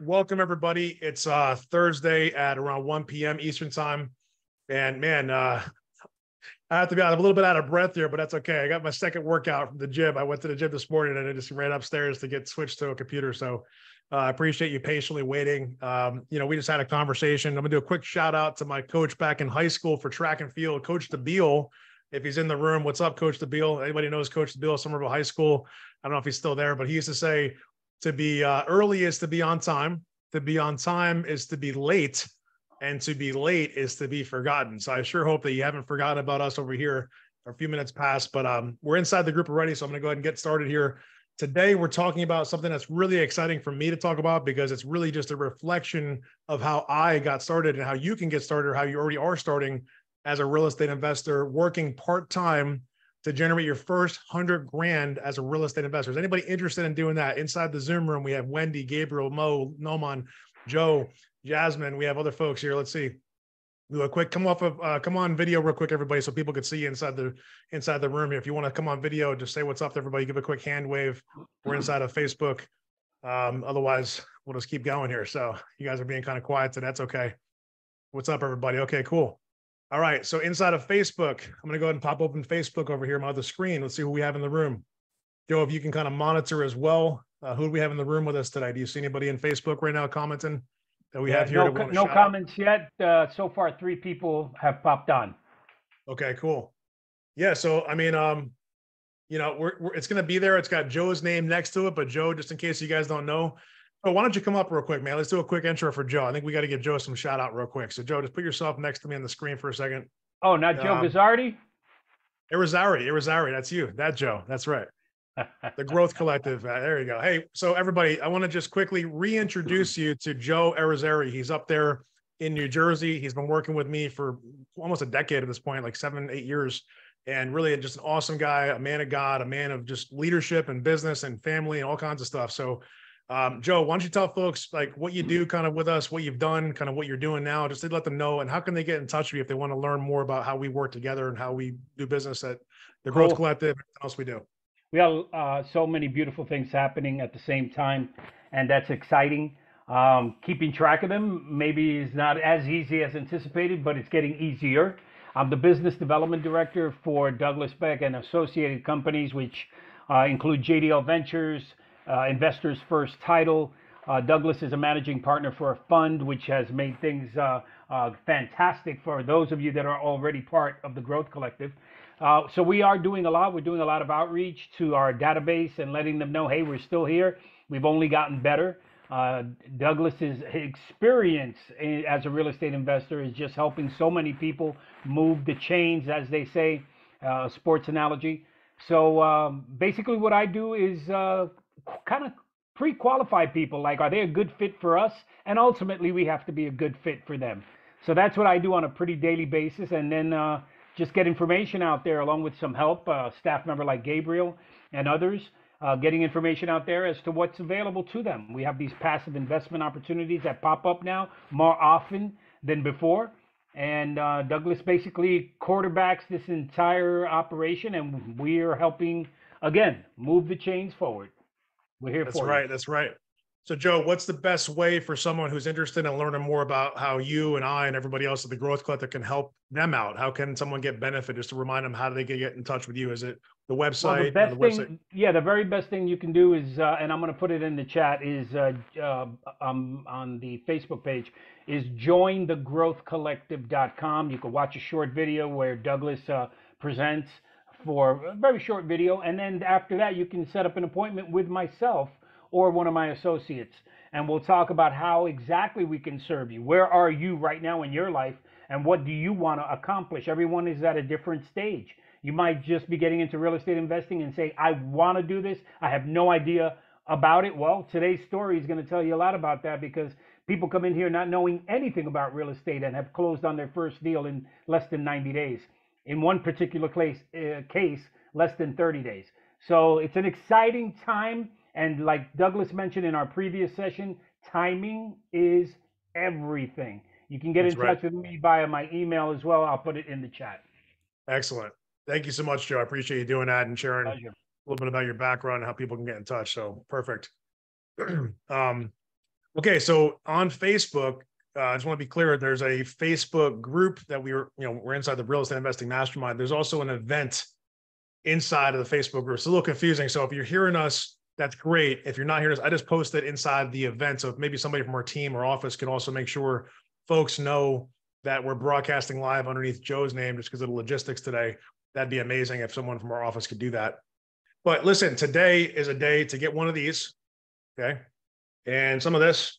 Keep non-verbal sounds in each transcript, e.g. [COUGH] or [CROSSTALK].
welcome everybody. It's uh Thursday at around 1 p.m. Eastern time. And man, uh I have to be out a little bit out of breath here, but that's okay. I got my second workout from the gym. I went to the gym this morning and I just ran upstairs to get switched to a computer. So uh, I appreciate you patiently waiting. Um, you know, we just had a conversation. I'm gonna do a quick shout out to my coach back in high school for track and field, Coach DeBeal. If he's in the room, what's up, Coach DeBeal? Anybody knows Coach DeBeal, Somerville High School? I don't know if he's still there, but he used to say, to be uh, early is to be on time. To be on time is to be late, and to be late is to be forgotten. So I sure hope that you haven't forgotten about us over here. A few minutes past, but um, we're inside the group already, so I'm going to go ahead and get started here. Today, we're talking about something that's really exciting for me to talk about because it's really just a reflection of how I got started and how you can get started, or how you already are starting as a real estate investor, working part time to generate your first hundred grand as a real estate investor. Is anybody interested in doing that? Inside the Zoom room, we have Wendy, Gabriel, Mo, Noman, Joe, Jasmine. We have other folks here. Let's see. Do a quick come off of uh, come on video real quick, everybody, so people can see you inside the inside the room. Here. If you want to come on video, just say what's up to everybody. Give a quick hand wave. We're inside of Facebook. Um, otherwise, we'll just keep going here. So you guys are being kind of quiet, so that's okay. What's up, everybody? Okay, cool. All right. So inside of Facebook, I'm going to go ahead and pop open Facebook over here on my other screen. Let's see who we have in the room. Joe, if you can kind of monitor as well, uh, who do we have in the room with us today? Do you see anybody in Facebook right now commenting that we Yeah, have here? no, no wanna out? comments yet. Uh, so far, three people have popped on. Okay, cool. Yeah. So, I mean, um, you know, we're, we're it's going to be there. It's got Joe's name next to it, but Joe, just in case you guys don't know, oh, why don't you come up real quick, man? Let's do a quick intro for Joe. I think we got to give Joe some shout out real quick. So, Joe, just put yourself next to me on the screen for a second. Oh, not Joe Um, Gazzardi? Irizarry, Irizarry, that's you. That Joe. That's right. the Growth Collective. Uh, there you go. Hey, so everybody, I want to just quickly reintroduce you to Joe Irizarry. He's up there in New Jersey. He's been working with me for almost a decade at this point, like seven, eight years, and really just an awesome guy, a man of God, a man of just leadership and business and family and all kinds of stuff. So, um, Joe, why don't you tell folks like what you do kind of with us, what you've done, kind of what you're doing now, just to let them know, and how can they get in touch with you if they want to learn more about how we work together and how we do business at the Growth Cool. Collective, and else we do. We have uh, so many beautiful things happening at the same time, and that's exciting. Um, keeping track of them maybe is not as easy as anticipated, but it's getting easier. I'm the business development director for Douglas Beck and associated companies, which uh, include JDL Ventures, uh, Investors First Title. Uh, Douglas is a managing partner for a fund, which has made things uh, uh, fantastic for those of you that are already part of the Growth Collective. Uh, so we are doing a lot. We're doing a lot of outreach to our database and letting them know, hey, we're still here. We've only gotten better. Uh, Douglas's experience as a real estate investor is just helping so many people move the chains, as they say, sports analogy. So um, basically, what I do is uh, kind of pre-qualify people. Like, are they a good fit for us? And ultimately, we have to be a good fit for them. So that's what I do on a pretty daily basis, and then uh, just get information out there along with some help, uh, staff member like Gabriel and others, uh, getting information out there as to what's available to them. We have these passive investment opportunities that pop up now more often than before. And uh, Douglas basically quarterbacks this entire operation, and we are helping again move the chains forward. We're here That's for you. right. That's right. So, Joe, what's the best way for someone who's interested in learning more about how you and I and everybody else at the Growth Collective can help them out? How can someone get benefit? Just to remind them, how do they get get in touch with you? Is it the Well, website? the best the website? thing, yeah, the very best thing you can do is, uh, and I'm going to put it in the chat, is uh, uh, um, on the Facebook page, is jointhegrowthcollective.com. You can watch a short video where Douglas uh, presents for a very short video, and then after that, you can set up an appointment with myself or one of my associates, and we'll talk about how exactly we can serve you. Where are you right now in your life, and what do you want to accomplish? Everyone is at a different stage. You might just be getting into real estate investing and say, I want to do this. I have no idea about it. Well, today's story is going to tell you a lot about that because people come in here not knowing anything about real estate and have closed on their first deal in less than 90 days. In one particular case, uh, case less than 30 days. So it's an exciting time. And like Douglas mentioned in our previous session, timing is everything. You can get That's in right. touch with me via my email as well. I'll put it in the chat. Excellent. Thank you so much, Joe. I appreciate you doing that and sharing a little bit about your background and how people can get in touch. So perfect. [CLEARS THROAT] um, Okay, so on Facebook, uh, I just want to be clear. There's a Facebook group that we were, you know, we're inside the real estate investing mastermind. There's also an event inside of the Facebook group. It's a little confusing. So if you're hearing us, that's great. If you're not hearing us, I just posted inside the event. So if maybe somebody from our team or office can also make sure folks know that we're broadcasting live underneath Joe's name just because of the logistics today. That'd be amazing if someone from our office could do that. But listen, today is a day to get one of these. Okay. And some of this.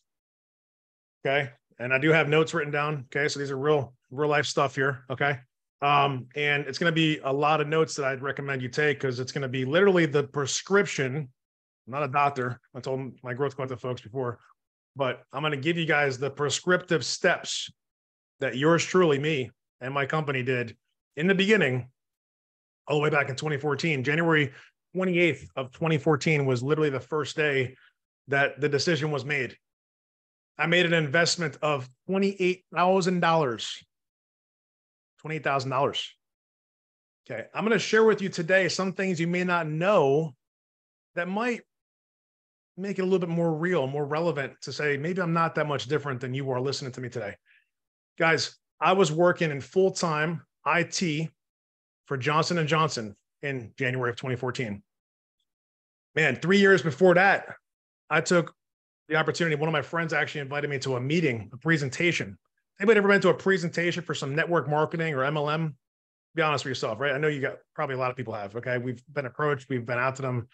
Okay. And I do have notes written down. Okay. So these are real, real life stuff here. Okay. Um, and it's going to be a lot of notes that I'd recommend you take because it's going to be literally the prescription. I'm not a doctor. I told my growth quantum folks before, but I'm going to give you guys the prescriptive steps that yours truly, me and my company did in the beginning, all the way back in 2014. January 28th of 2014 was literally the first day that the decision was made. I made an investment of $28,000 $28,000. Okay. I'm going to share with you today some things you may not know that might make it a little bit more real, more relevant to say, maybe I'm not that much different than you are listening to me today. Guys, I was working in full-time IT for Johnson and Johnson in January of 2014. Man, 3 years before that, I took the opportunity. One of my friends actually invited me to a meeting, a presentation Anybody ever been to a presentation for some network marketing or MLM? Be honest with yourself, right? I know you got probably a lot of people have. Okay. We've been approached, we've been out to them,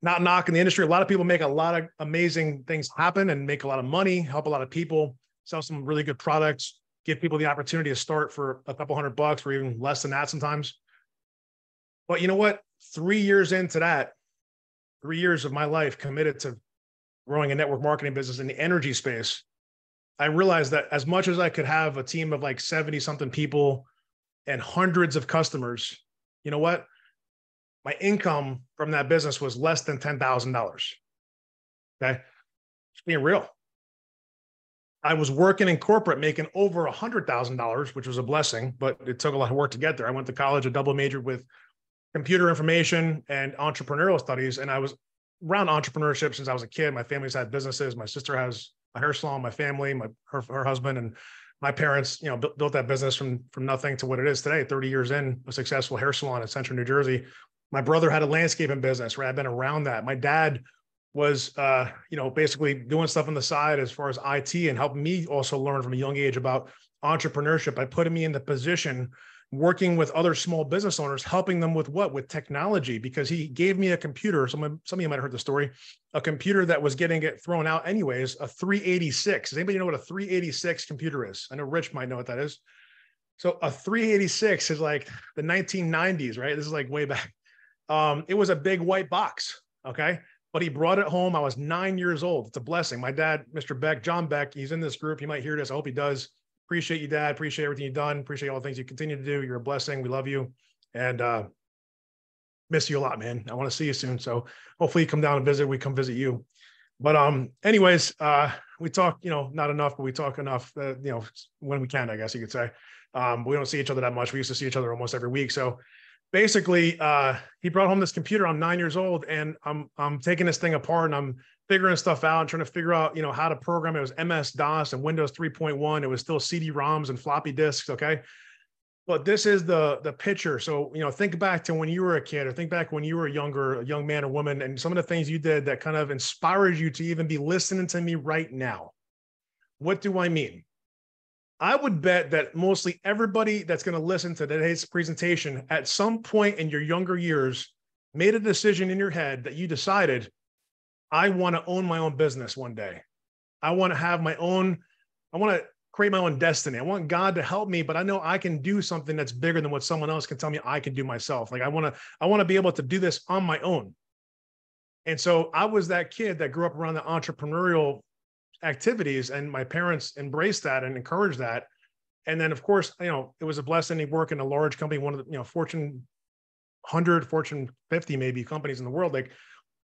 not knocking the industry. A lot of people make a lot of amazing things happen and make a lot of money, help a lot of people, sell some really good products, give people the opportunity to start for a couple hundred bucks or even less than that sometimes. But you know what? Three years into that, three years of my life committed to growing a network marketing business in the energy space I realized that as much as I could have a team of like 70 something people and hundreds of customers, you know what? My income from that business was less than $10,000. Okay. Just being real. I was working in corporate making over a $100,000, which was a blessing, but it took a lot of work to get there. I went to college, a double majored with computer information and entrepreneurial studies. And I was around entrepreneurship since I was a kid. My family's had businesses. My sister has a hair salon, my family, my her, her husband, and my parents, you know, built, built that business from from nothing to what it is today. Thirty years in, a successful hair salon in Central New Jersey. My brother had a landscaping business, right? I've been around that. My dad was, uh, you know, basically doing stuff on the side as far as IT and helping me also learn from a young age about entrepreneurship by putting me in the position working with other small business owners, helping them with what? With technology, because he gave me a computer. Some, some of you might have heard the story, a computer that was getting it thrown out anyways, a 386. Does anybody know what a 386 computer is? I know Rich might know what that is. So a 386 is like the 1990s, right? This is like way back. Um, it was a big white box. Okay. But he brought it home. I was nine years old. It's a blessing. My dad, Mr. Beck, John Beck, he's in this group. He might hear this. I hope he does appreciate you, Dad. Appreciate everything you've done. Appreciate all the things you continue to do. You're a blessing. We love you, and uh, miss you a lot, man. I want to see you soon. So hopefully you come down and visit. We come visit you. But um, anyways, uh, we talk, you know, not enough, but we talk enough, uh, you know, when we can, I guess you could say. Um, we don't see each other that much. We used to see each other almost every week. So basically, uh, he brought home this computer. I'm nine years old, and I'm I'm taking this thing apart, and I'm figuring stuff out and trying to figure out, you know, how to program. It was MS DOS and Windows 3.1. It was still CD-ROMs and floppy disks. Okay. But this is the the picture. So, you know, think back to when you were a kid or think back when you were a younger, a young man or woman, and some of the things you did that kind of inspired you to even be listening to me right now. What do I mean? I would bet that mostly everybody that's going to listen to today's presentation at some point in your younger years made a decision in your head that you decided I want to own my own business one day. I want to have my own, I want to create my own destiny. I want God to help me, but I know I can do something that's bigger than what someone else can tell me I can do myself. Like I want to, I want to be able to do this on my own. And so I was that kid that grew up around the entrepreneurial activities and my parents embraced that and encouraged that. And then of course, you know, it was a blessing to work in a large company, one of the, you know, Fortune 100, Fortune 50 maybe companies in the world. Like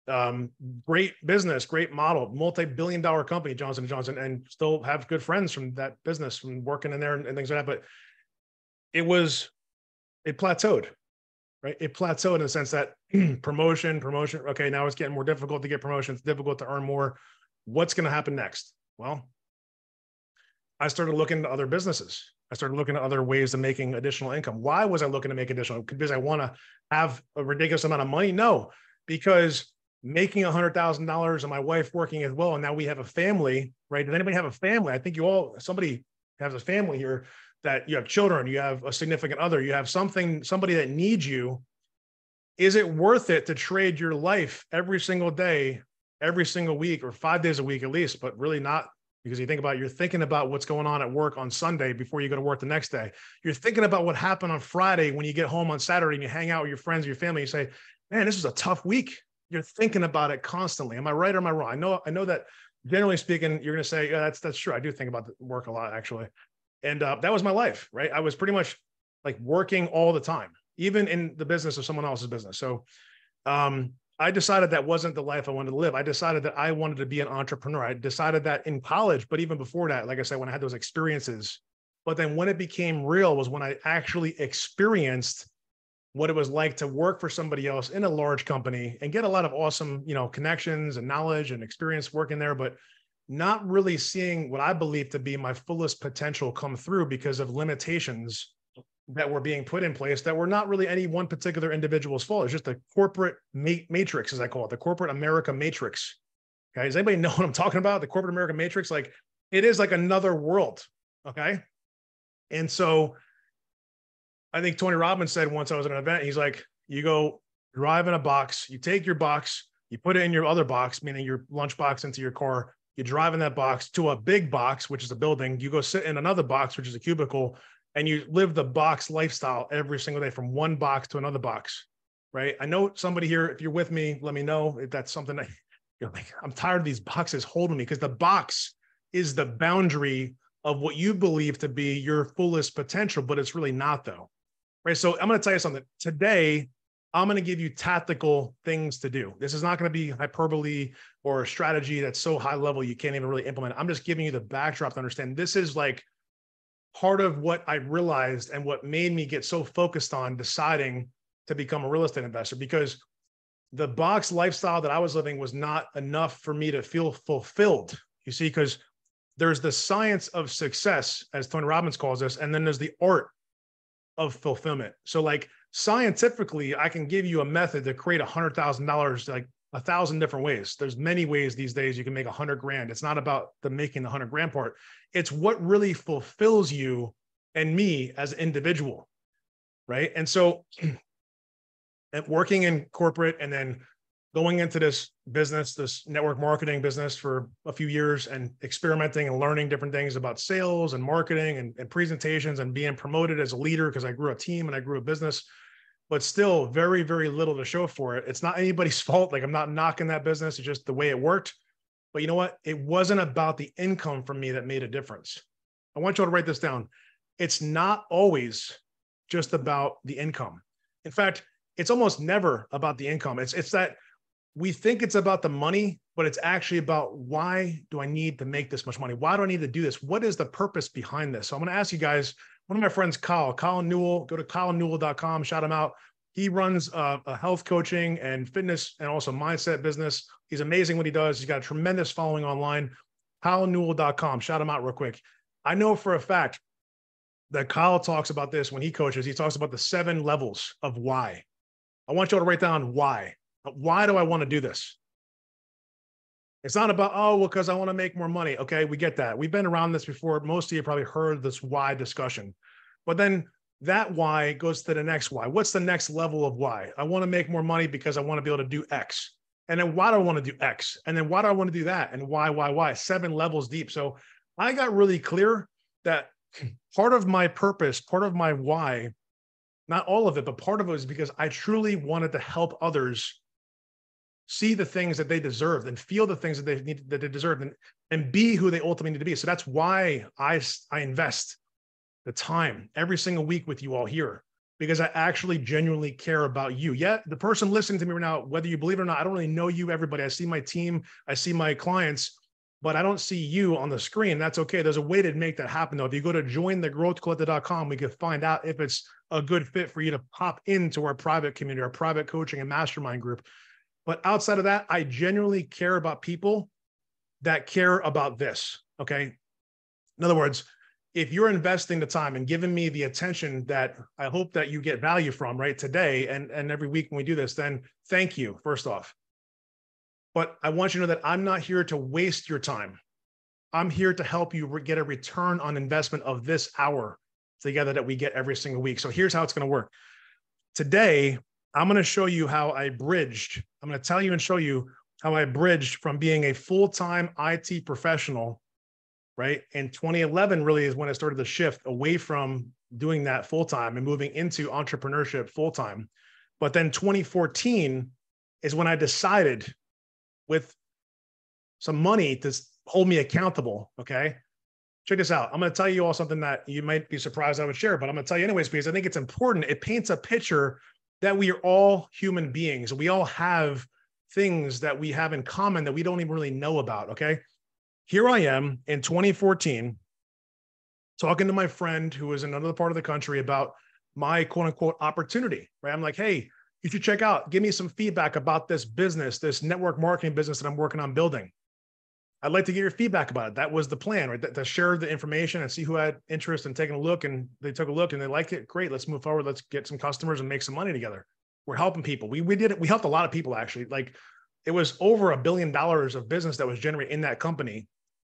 um, great business, great model, multi-billion dollar company, Johnson Johnson, and still have good friends from that business from working in there and, and things like that. But it was, it plateaued, right? It plateaued in the sense that [CLEARS THROAT] promotion, promotion. Okay, now it's getting more difficult to get promotions, difficult to earn more. what's going to happen next? Well, I started looking into other businesses. I started looking at other ways of making additional income. Why was I looking to make additional? Because I want to have a ridiculous amount of money? No, because making a hundred thousand dollars and my wife working as well, and now we have a family, right? Does anybody have a family? I think you all somebody has a family here that you have children, you have a significant other, you have something, somebody that needs you. Is it worth it to trade your life every single day, every single week, or five days a week at least, but really not because you think about you're thinking about what's going on at work on Sunday before you go to work the next day. You're thinking about what happened on Friday when you get home on Saturday and you hang out with your friends, or your family. You say, "Man, this was a tough week." You're thinking about it constantly. Am I right or am I wrong? I know, I know that generally speaking, you're going to say, "Yeah, that's that's true." I do think about work a lot, actually, and uh, that was my life. Right, I was pretty much like working all the time, even in the business of someone else's business. So, um, I decided that wasn't the life I wanted to live. I decided that I wanted to be an entrepreneur. I decided that in college, but even before that, like I said, when I had those experiences, but then when it became real was when I actually experienced what it was like to work for somebody else in a large company and get a lot of awesome, you know, connections and knowledge and experience working there, but not really seeing what I believe to be my fullest potential come through because of limitations that were being put in place that were not really any one particular individual's fault. It's just the corporate ma- matrix, as I call it, the corporate America matrix. Okay. Does anybody [LAUGHS] know what I'm talking about? The corporate America matrix, like it is like another world. Okay. And so I think Tony Robbins said once I was at an event, he's like, you go drive in a box, you take your box, you put it in your other box, meaning your lunch box into your car, you drive in that box to a big box, which is a building, you go sit in another box, which is a cubicle, and you live the box lifestyle every single day from one box to another box, right? I know somebody here, if you're with me, let me know if that's something that [LAUGHS] you're like, I'm tired of these boxes holding me because the box is the boundary of what you believe to be your fullest potential, but it's really not though, right? So I'm going to tell you something today. I'm going to give you tactical things to do. This is not going to be hyperbole or a strategy that's so high level you can't even really implement. I'm just giving you the backdrop to understand this is like part of what I realized and what made me get so focused on deciding to become a real estate investor because the box lifestyle that I was living was not enough for me to feel fulfilled. You see, because there's the science of success, as Tony Robbins calls this, and then there's the art of fulfillment. So, like scientifically, I can give you a method to create a hundred thousand dollars, like a thousand different ways. There's many ways these days you can make a hundred grand. It's not about the making the hundred grand part. It's what really fulfills you and me as an individual. Right. And so [CLEARS THROAT] and working in corporate and then going into this business, this network marketing business for a few years and experimenting and learning different things about sales and marketing and, and presentations and being promoted as a leader because I grew a team and I grew a business but still very, very little to show for it. It's not [LAUGHS] anybody's fault. Like I'm not knocking that business. It's just the way it worked. But you know what? It wasn't about the income from me that made a difference. I want you all to write this down. It's not always just about the income. In fact, it's almost never about the income. It's it's that we think it's about the money, but it's actually about why do I need to make this much money? Why do I need to do this? What is the purpose behind this? So I'm going to ask you guys one of my friends, Kyle, Colin Newell, go to colinNewell.com, shout him out. He runs a, a, health coaching and fitness and also mindset business. He's amazing what he does. He's got a tremendous following online. KyleNewell.com. Shout him out real quick. I know for a fact that Kyle talks about this when he coaches. He talks about the seven levels of why. I want you all to write down why. Why do I want to do this? It's not about, oh, well, because I want to make more money. Okay, we get that. We've been around this before. Most of you probably heard this why discussion. But then that why goes to the next why. What's the next level of why? I want to make more money because I want to be able to do X. And then why do I want to do X? And then why do I want to do that? And why, why, why? Seven levels deep. So I got really clear that [CLEARS THROAT] part of my purpose, part of my why, not all of it, but part of it was because I truly wanted to help others see the things that they deserve and feel the things that they need that they deserve and and be who they ultimately need to be. So that's why I I invest the time every single week with you all here because I actually genuinely care about you. Yet the person listening to me right now, whether you believe it or not, I don't really know you, everybody. I see my team, I see my clients, but I don't see you on the screen. That's okay. There's a way to make that happen though. If you go to jointhegrowthcollective.com, we can find out if it's a good fit for you to pop into our private community, our private coaching and mastermind group. But outside of that, I genuinely care about people that care about this. Okay. In other words, if you're investing the time and giving me the attention that I hope that you get value from right today and, and every week when we do this, then thank you, first off. But I want you to know that I'm not here to waste your time. I'm here to help you get a return on investment of this hour together that we get every single week. So here's how it's going to work. Today, I'm going to show you how I bridged. I'm going to tell you and show you how I bridged from being a full time IT professional, right? And 2011 really is when I started to shift away from doing that full time and moving into entrepreneurship full time. But then 2014 is when I decided with some money to hold me accountable. Okay. Check this out. I'm going to tell you all something that you might be surprised I would share, but I'm going to tell you anyways because I think it's important. It paints a picture that we are all human beings. We all have things that we have in common that we don't even really know about. Okay. Here I am in 2014 talking to my friend who was in another part of the country about my quote unquote opportunity, right? I'm like, hey, you should check out, give me some feedback about this business, this network marketing business that I'm working on building. I'd like to get your feedback about it. That was the plan, right? To share the information and see who had interest in taking a look. And they took a look and they liked it. Great. Let's move forward. Let's get some customers and make some money together. We're helping people. We, we did it. We helped a lot of people actually. Like it was over a billion dollars of business that was generated in that company.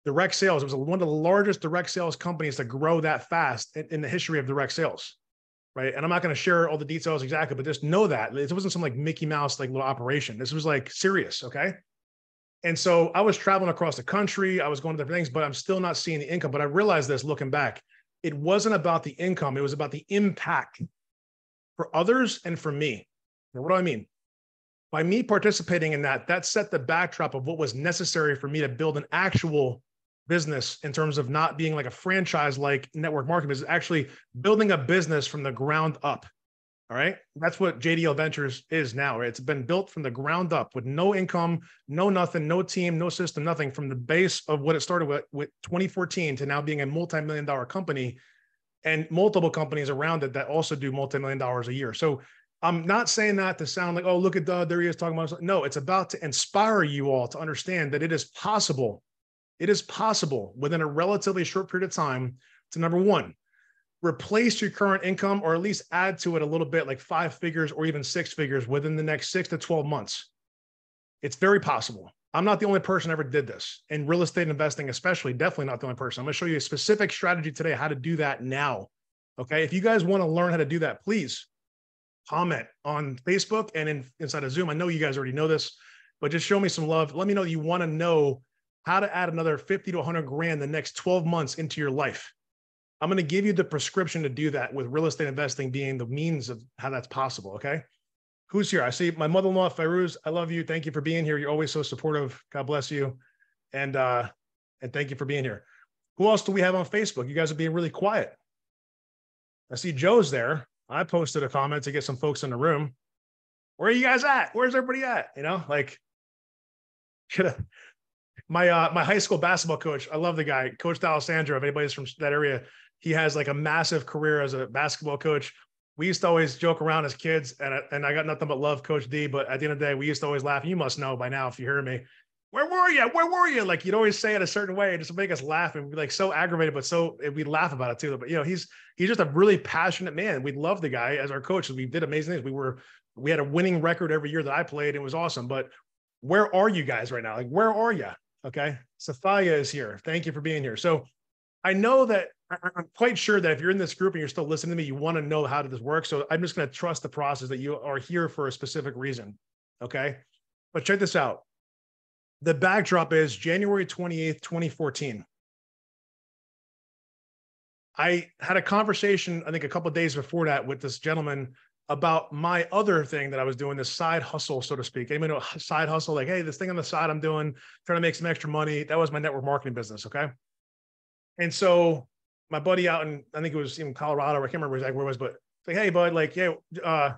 Direct sales. It was one of the largest direct sales companies to grow that fast in, in the history of direct sales. Right. And I'm not going to share all the details exactly, but just know that it wasn't some like Mickey Mouse, like little operation. This was like serious. Okay. And so I was traveling across the country. I was going to different things, but I'm still not seeing the income. But I realized this looking back, it wasn't about the income. It was about the impact for others and for me. Now, what do I mean? By me participating in that, that set the backdrop of what was necessary for me to build an actual business in terms of not being like a franchise like network marketing is actually building a business from the ground up. All right. That's what JDL Ventures is now. Right? It's been built from the ground up with no income, no nothing, no team, no system, nothing from the base of what it started with, with 2014 to now being a multi million dollar company and multiple companies around it that also do multi million dollars a year. So I'm not saying that to sound like, oh, look at Doug, there he is talking about. No, it's about to inspire you all to understand that it is possible. It is possible within a relatively short period of time to number one, replace your current income or at least add to it a little bit, like five figures or even six figures within the next six to 12 months. It's very possible. I'm not the only person ever did this in real estate investing, especially. Definitely not the only person. I'm going to show you a specific strategy today how to do that now. Okay. If you guys want to learn how to do that, please comment on Facebook and in, inside of Zoom. I know you guys already know this, but just show me some love. Let me know you want to know how to add another 50 to 100 grand the next 12 months into your life. I'm going to give you the prescription to do that with real estate investing being the means of how that's possible. Okay. Who's here? I see my mother-in-law, Fairuz. I love you. Thank you for being here. You're always so supportive. God bless you. And, uh, and thank you for being here. Who else do we have on Facebook? You guys are being really quiet. I see Joe's there. I posted a comment to get some folks in the room. Where are you guys at? Where's everybody at? You know, like [LAUGHS] should have my uh my high school basketball coach. I love the guy, Coach D'Alessandro. If anybody's from that area, he has like a massive career as a basketball coach. We used to always joke around as kids, and I, and I got nothing but love, Coach D. But at the end of the day, we used to always laugh. You must know by now if you hear me. Where were you? Where were you? Like you'd always say it a certain way, and just make us laugh and be like so aggravated, but so we laugh about it too. But you know, he's he's just a really passionate man. We love the guy as our coach. We did amazing things. We were we had a winning record every year that I played. It was awesome. But where are you guys right now? Like where are you? Okay, Sophia is here. Thank you for being here. So I know that I'm quite sure that if you're in this group and you're still listening to me, you want to know how did this works. So I'm just going to trust the process that you are here for a specific reason. Okay. But check this out. The backdrop is January 28th, 2014. I had a conversation, I think a couple days before that, with this gentleman about my other thing that I was doing, this side hustle, so to speak. Anybody know side hustle? Like, hey, this thing on the side I'm doing, trying to make some extra money. That was my network marketing business. Okay. And so my buddy out in, I think it was in Colorado, I can't remember exactly where it was, but like, hey, bud, like, yeah, uh,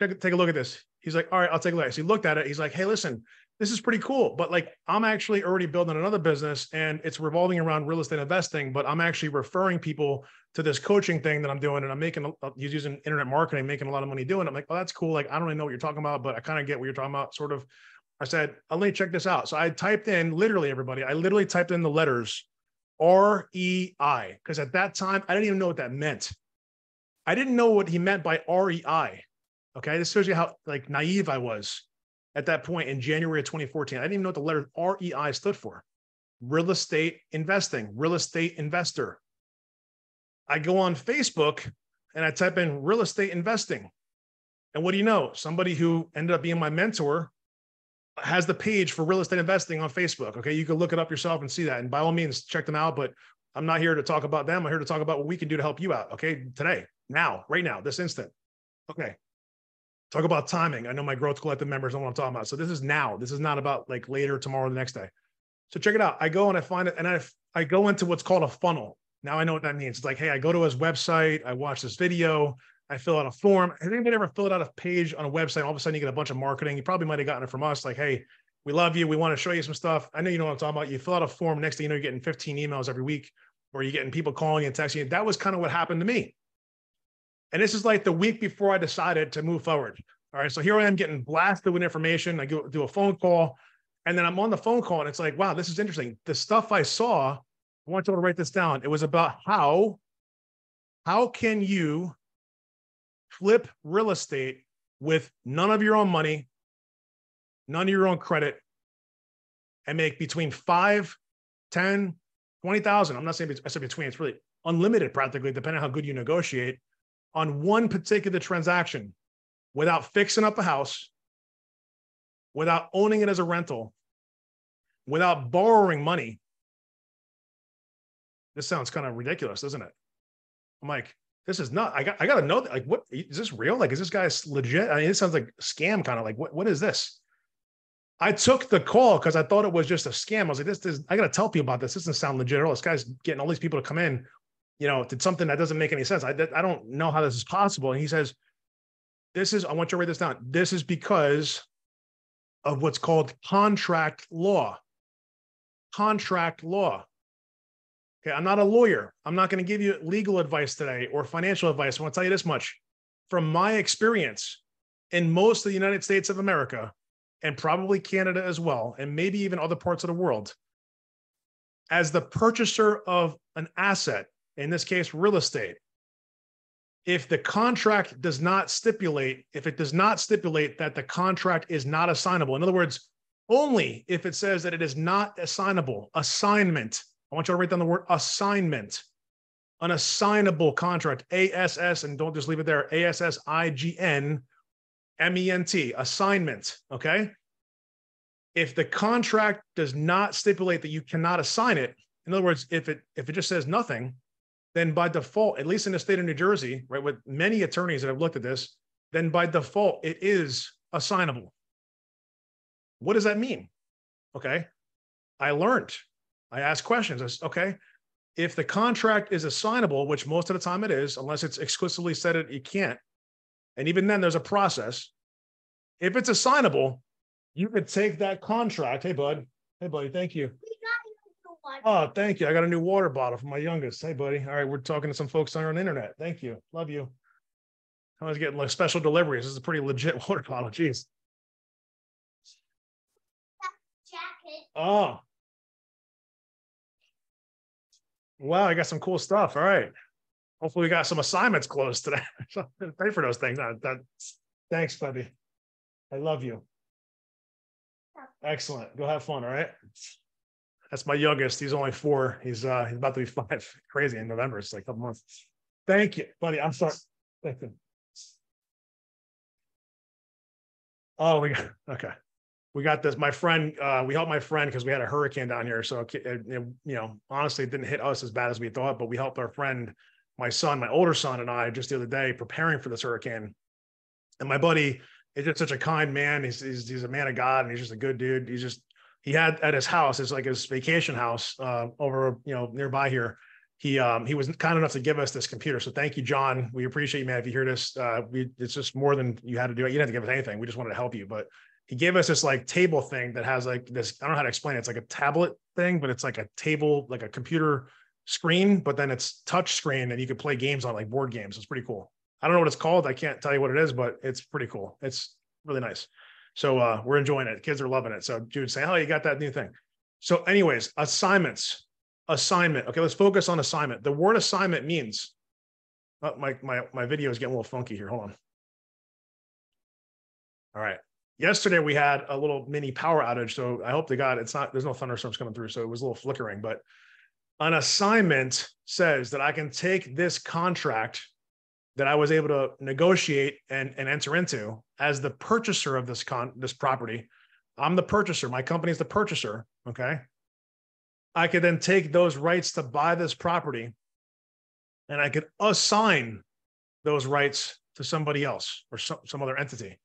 take, take a look at this. He's like, all right, I'll take a look. So he looked at it. He's like, hey, listen, this is pretty cool. But like, I'm actually already building another business and it's revolving around real estate investing, but I'm actually referring people to this coaching thing that I'm doing. And I'm making, he's using internet marketing, making a lot of money doing it. I'm like, oh, that's cool. Like, I don't really know what you're talking about, but I kind of get what you're talking about, sort of. I said, oh, let me check this out. So I typed in literally everybody, I literally typed in the letters R E I, because at that time, I didn't even know what that meant. I didn't know what he meant by R E I. Okay. This shows you how like naive I was at that point in January of 2014. I didn't even know what the letter R E I stood for. Real estate investing, real estate investor. I go on Facebook and I type in real estate investing. And what do you know? Somebody who ended up being my mentor has the page for real estate investing on Facebook. Okay. You can look it up yourself and see that. And by all means, check them out. But I'm not here to talk about them. I'm here to talk about what we can do to help you out. Okay. Today, now, right now, this instant. Okay. Talk about timing. I know my growth collective members know what I'm talking about. So this is now. This is not about like later, tomorrow, the next day. So check it out. I go and I find it and I, I go into what's called a funnel. Now I know what that means. It's like, hey, I go to his website, I watch this video, I fill out a form. Has anybody ever filled out a page on a website? All of a sudden, you get a bunch of marketing. You probably might have gotten it from us, like, "Hey, we love you. We want to show you some stuff." I know you know what I'm talking about. You fill out a form. Next thing you know, you're getting 15 emails every week, or you're getting people calling and texting. That was kind of what happened to me. And this is like the week before I decided to move forward. All right, so here I am getting blasted with information. I go do a phone call, and then I'm on the phone call, and it's like, wow, this is interesting. The stuff I saw. I want you to write this down. It was about how how can you flip real estate with none of your own money, none of your own credit, and make between five, 10, 20,000. I'm not saying I said between, it's really unlimited practically, depending on how good you negotiate on one particular transaction without fixing up a house, without owning it as a rental, without borrowing money. This sounds kind of ridiculous, doesn't it? I'm like, this is not. I got. I got to know. Like, what is this real? Like, is this guy legit? I mean, it sounds like scam kind of. Like, what? What is this? I took the call because I thought it was just a scam. I was like, this, is. I got to tell people about this. This doesn't sound legit at all. This guy's getting all these people to come in, you know, did something that doesn't make any sense. I, I don't know how this is possible. And he says, this is, I want you to write this down. This is because of what's called contract law. Contract law. Okay, I'm not a lawyer. I'm not going to give you legal advice today or financial advice. I want to tell you this much. From my experience in most of the United States of America, and probably Canada as well, and maybe even other parts of the world, as the purchaser of an asset, in this case, real estate, if the contract does not stipulate, if it does not stipulate that the contract is not assignable, in other words, only if it says that it is not assignable, assignment I want you to write down the word assignment, an assignable contract, ASS, and don't just leave it there, A S S I G N M E N T, assignment. Okay. If the contract does not stipulate that you cannot assign it, in other words, if it if it just says nothing, then by default, at least in the state of New Jersey, right, with many attorneys that have looked at this, then by default it is assignable. What does that mean? Okay. I learned I ask questions. I said, okay, if the contract is assignable, which most of the time it is, unless it's explicitly said it, you can't. And even then, there's a process. If it's assignable, you could take that contract. Hey, bud. Hey, buddy. Thank you. Oh, thank you. I got a new water bottle for my youngest. Hey, buddy. All right, we're talking to some folks on the internet. Thank you. Love you. I was getting like special deliveries. This is a pretty legit [LAUGHS] water bottle. Jeez. Jacket. Oh, Wow, I got some cool stuff. All right. Hopefully, we got some assignments closed today. [LAUGHS] Pay for those things. That, that, thanks, buddy. I love you. Excellent. Go have fun. All right. That's my youngest. He's only four. He's uh he's about to be [LAUGHS] five. Crazy in November. It's like a couple months. Thank you, buddy. I'm sorry. Thank you. Oh, we got okay we got this. My friend, uh, we helped my friend because we had a hurricane down here. So, it, it, you know, honestly, it didn't hit us as bad as we thought, but we helped our friend, my son, my older son, and I just the other day preparing for this hurricane. And my buddy is just such a kind man. He's, he's, he's a man of God and he's just a good dude. He's just, he had at his house, it's like his vacation house uh, over, you know, nearby here. He um, he was kind enough to give us this computer. So thank you, John. We appreciate you, man. If you hear this, uh, we it's just more than you had to do. You didn't have to give us anything. We just wanted to help you. But he gave us this like table thing that has like this i don't know how to explain it it's like a tablet thing but it's like a table like a computer screen but then it's touch screen and you could play games on like board games it's pretty cool i don't know what it's called i can't tell you what it is but it's pretty cool it's really nice So uh, we're enjoying it. Kids are loving it. So Jude's saying, "Oh, you got that new thing." So, anyways, assignments, assignment. Okay, let's focus on assignment. The word assignment means. Oh, my my my video is getting a little funky here. Hold on. All right. Yesterday we had a little mini power outage, so I hope to God it's not. There's no thunderstorms coming through, so it was a little flickering. But an assignment says that I can take this contract that I was able to negotiate and, and enter into as the purchaser of this con this property. I'm the purchaser. My company is the purchaser. Okay. I could then take those rights to buy this property and I could assign those rights to somebody else or some, some other entity.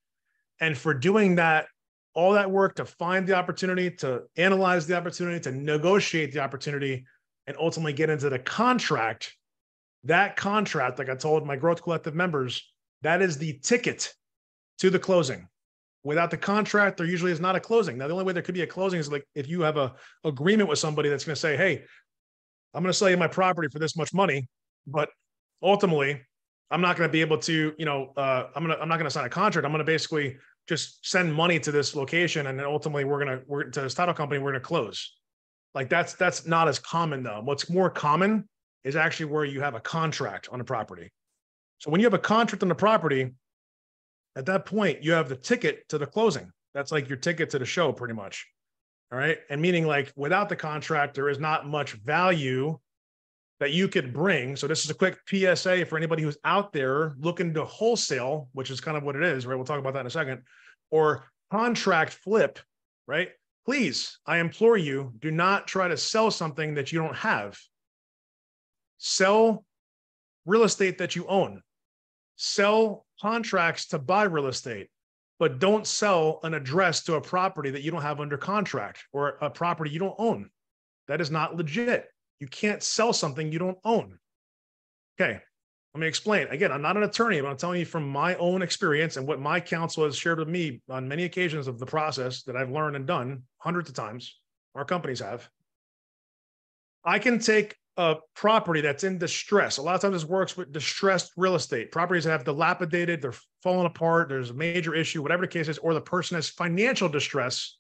And for doing that, all that work to find the opportunity, to analyze the opportunity, to negotiate the opportunity, and ultimately get into the contract that contract, like I told my growth collective members, that is the ticket to the closing. Without the contract, there usually is not a closing. Now, the only way there could be a closing is like if you have a agreement with somebody that's going to say, "Hey, I'm going to sell you my property for this much money," but ultimately, I'm not going to be able to, you know, uh, I'm gonna, I'm not going to sign a contract. I'm going to basically just send money to this location, and then ultimately, we're going to, we're to this title company, we're going to close. Like that's that's not as common though. What's more common is actually where you have a contract on a property. So when you have a contract on the property, at that point, you have the ticket to the closing. That's like your ticket to the show, pretty much. All right. And meaning like without the contract, there is not much value that you could bring. So this is a quick PSA for anybody who's out there looking to wholesale, which is kind of what it is, right? We'll talk about that in a second, or contract flip, right? Please, I implore you, do not try to sell something that you don't have sell real estate that you own, sell contracts to buy real estate, but don't sell an address to a property that you don't have under contract or a property you don't own. That is not legit. You can't sell something you don't own. Okay, let me explain. Again, I'm not an attorney, but I'm telling you from my own experience and what my counsel has shared with me on many occasions of the process that I've learned and done hundreds of times, our companies have. I can take a property that's in distress. A lot of times this works with distressed real estate. Properties that have dilapidated, they're falling apart, there's a major issue, whatever the case is, or the person has financial distress.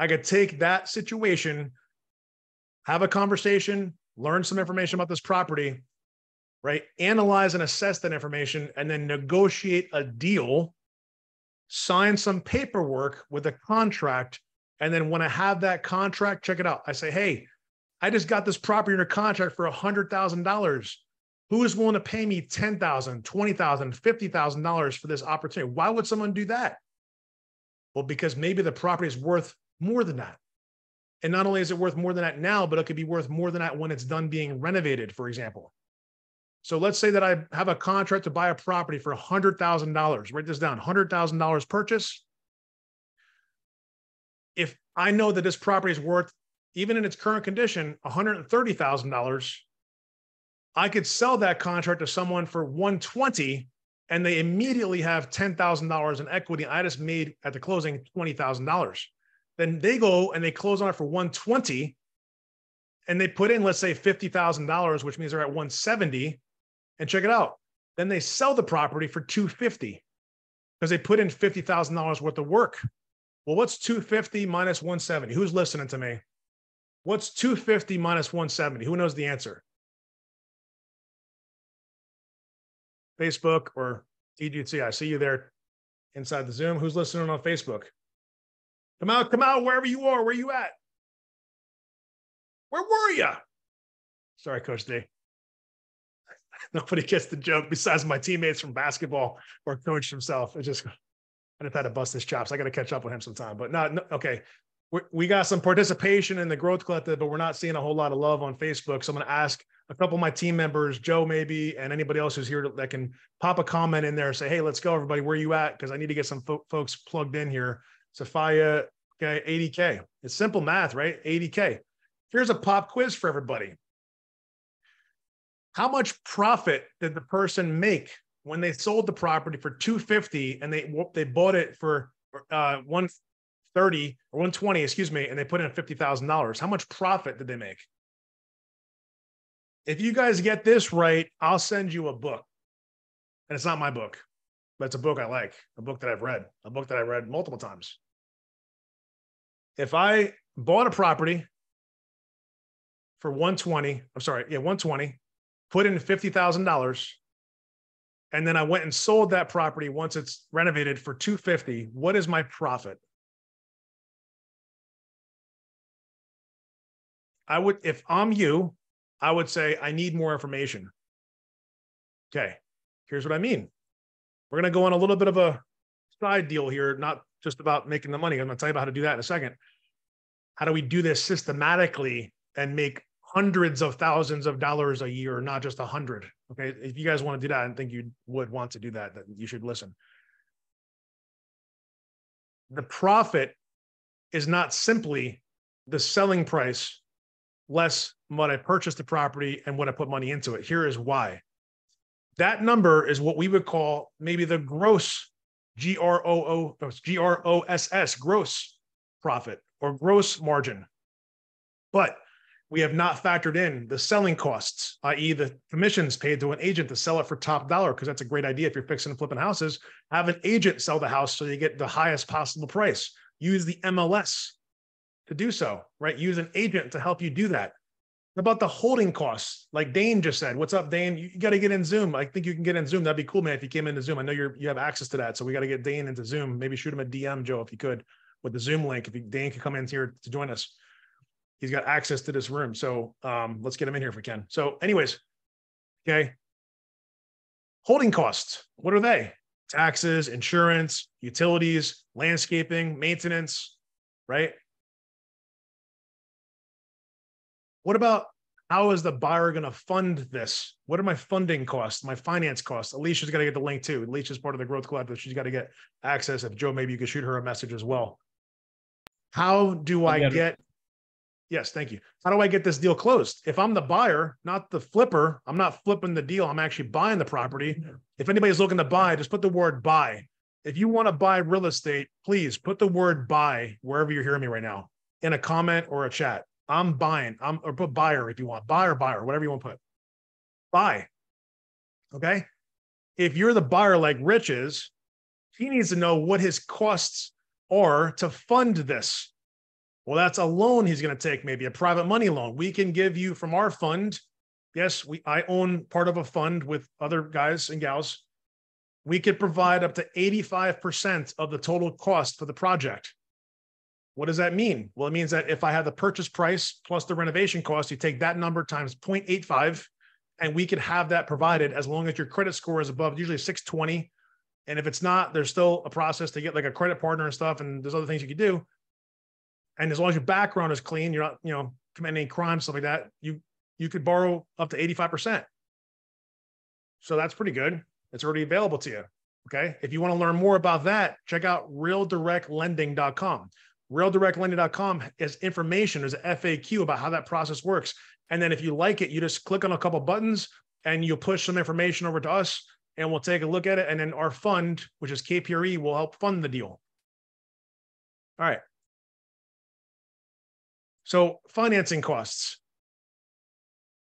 I could take that situation, have a conversation, learn some information about this property, right? Analyze and assess that information, and then negotiate a deal, sign some paperwork with a contract. And then when I have that contract, check it out. I say, hey, I just got this property under contract for $100,000. Who is willing to pay me $10,000, $20,000, $50,000 for this opportunity? Why would someone do that? Well, because maybe the property is worth more than that. And not only is it worth more than that now, but it could be worth more than that when it's done being renovated, for example. So let's say that I have a contract to buy a property for $100,000. Write this down $100,000 purchase. If I know that this property is worth even in its current condition, $130,000, I could sell that contract to someone for 120 and they immediately have $10,000 in equity. I just made at the closing $20,000. Then they go and they close on it for 120 and they put in, let's say $50,000, which means they're at 170 and check it out. Then they sell the property for 250 because they put in $50,000 worth of work. Well, what's 250 minus 170? Who's listening to me? What's 250 minus 170? Who knows the answer? Facebook or TGC. I see you there inside the Zoom. Who's listening on Facebook? Come out, come out, wherever you are. Where you at? Where were you? Sorry, Coach D. [LAUGHS] Nobody gets the joke besides my teammates from basketball or coach himself. It's just I just had to bust his chops. I got to catch up with him sometime. But not, no okay we got some participation in the growth collective, but we're not seeing a whole lot of love on Facebook. So I'm going to ask a couple of my team members, Joe maybe, and anybody else who's here that can pop a comment in there and say, "Hey, let's go, everybody. Where you at?" Because I need to get some fo- folks plugged in here. Sophia, okay, 80k. It's simple math, right? 80k. Here's a pop quiz for everybody. How much profit did the person make when they sold the property for 250 and they they bought it for uh, one 30 or 120, excuse me, and they put in $50,000. How much profit did they make? If you guys get this right, I'll send you a book. And it's not my book, but it's a book I like, a book that I've read, a book that I've read multiple times. If I bought a property for 120, I'm sorry, yeah, 120, put in $50,000, and then I went and sold that property once it's renovated for 250, what is my profit? I would, if I'm you, I would say I need more information. Okay, here's what I mean. We're going to go on a little bit of a side deal here, not just about making the money. I'm going to tell you about how to do that in a second. How do we do this systematically and make hundreds of thousands of dollars a year, not just a hundred? Okay, if you guys want to do that and think you would want to do that, then you should listen. The profit is not simply the selling price less what I purchased the property and what I put money into it. Here is why. That number is what we would call maybe the gross G R O O G R O S S gross profit or gross margin. But we have not factored in the selling costs, i.e., the commissions paid to an agent to sell it for top dollar, because that's a great idea if you're fixing and flipping houses. Have an agent sell the house so you get the highest possible price. Use the MLS to do so, right? Use an agent to help you do that about the holding costs? Like Dane just said, what's up, Dane? You, got to get in Zoom. I think you can get in Zoom. That'd be cool, man. If you came into Zoom, I know you're you have access to that. So we got to get Dane into Zoom. Maybe shoot him a DM, Joe, if you could, with the Zoom link. If you, Dane could come in here to join us, he's got access to this room. So um, let's get him in here if we can. So, anyways, okay. Holding costs. What are they? Taxes, insurance, utilities, landscaping, maintenance, right? What about how is the buyer going to fund this? What are my funding costs, my finance costs? Alicia's got to get the link too. Alicia's part of the growth collaborative. She's got to get access. If Joe, maybe you could shoot her a message as well. How do I get? Yes, thank you. How do I get this deal closed? If I'm the buyer, not the flipper, I'm not flipping the deal. I'm actually buying the property. If anybody's looking to buy, just put the word buy. If you want to buy real estate, please put the word buy wherever you're hearing me right now in a comment or a chat. I'm buying. I'm or put buyer if you want. Buyer, buyer, whatever you want to put. Buy. Okay. If you're the buyer like Rich is, he needs to know what his costs are to fund this. Well, that's a loan he's going to take, maybe a private money loan. We can give you from our fund. Yes, we I own part of a fund with other guys and gals. We could provide up to 85% of the total cost for the project. What does that mean? Well, it means that if I have the purchase price plus the renovation cost, you take that number times 0.85, and we could have that provided as long as your credit score is above usually 620. And if it's not, there's still a process to get like a credit partner and stuff, and there's other things you could do. And as long as your background is clean, you're not, you know, committing any crime, stuff like that, you you could borrow up to 85%. So that's pretty good. It's already available to you. Okay. If you want to learn more about that, check out realdirectlending.com realdirectlending.com is information, there's an FAQ about how that process works. And then if you like it, you just click on a couple buttons and you push some information over to us and we'll take a look at it. And then our fund, which is KPRE, will help fund the deal. All right. So financing costs.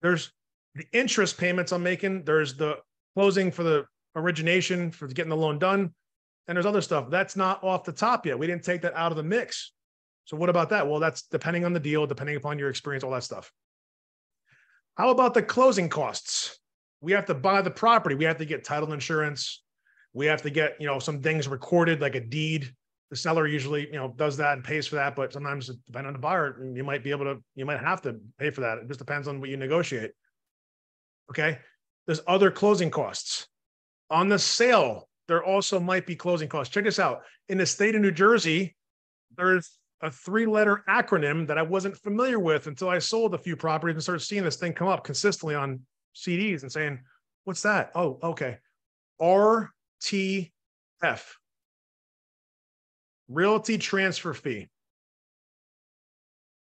There's the interest payments I'm making. There's the closing for the origination for getting the loan done. And there's other stuff that's not off the top yet. We didn't take that out of the mix. So what about that? Well, that's depending on the deal, depending upon your experience, all that stuff. How about the closing costs? We have to buy the property. We have to get title insurance. We have to get, you know, some things recorded like a deed. The seller usually, you know, does that and pays for that. But sometimes depending on the buyer, you might be able to, you might have to pay for that. It just depends on what you negotiate. Okay. There's other closing costs. On the sale, there also might be closing costs. Check this out. In the state of New Jersey, there's a three letter acronym that I wasn't familiar with until I sold a few properties and started seeing this thing come up consistently on CDs and saying, What's that? Oh, okay. RTF, Realty Transfer Fee.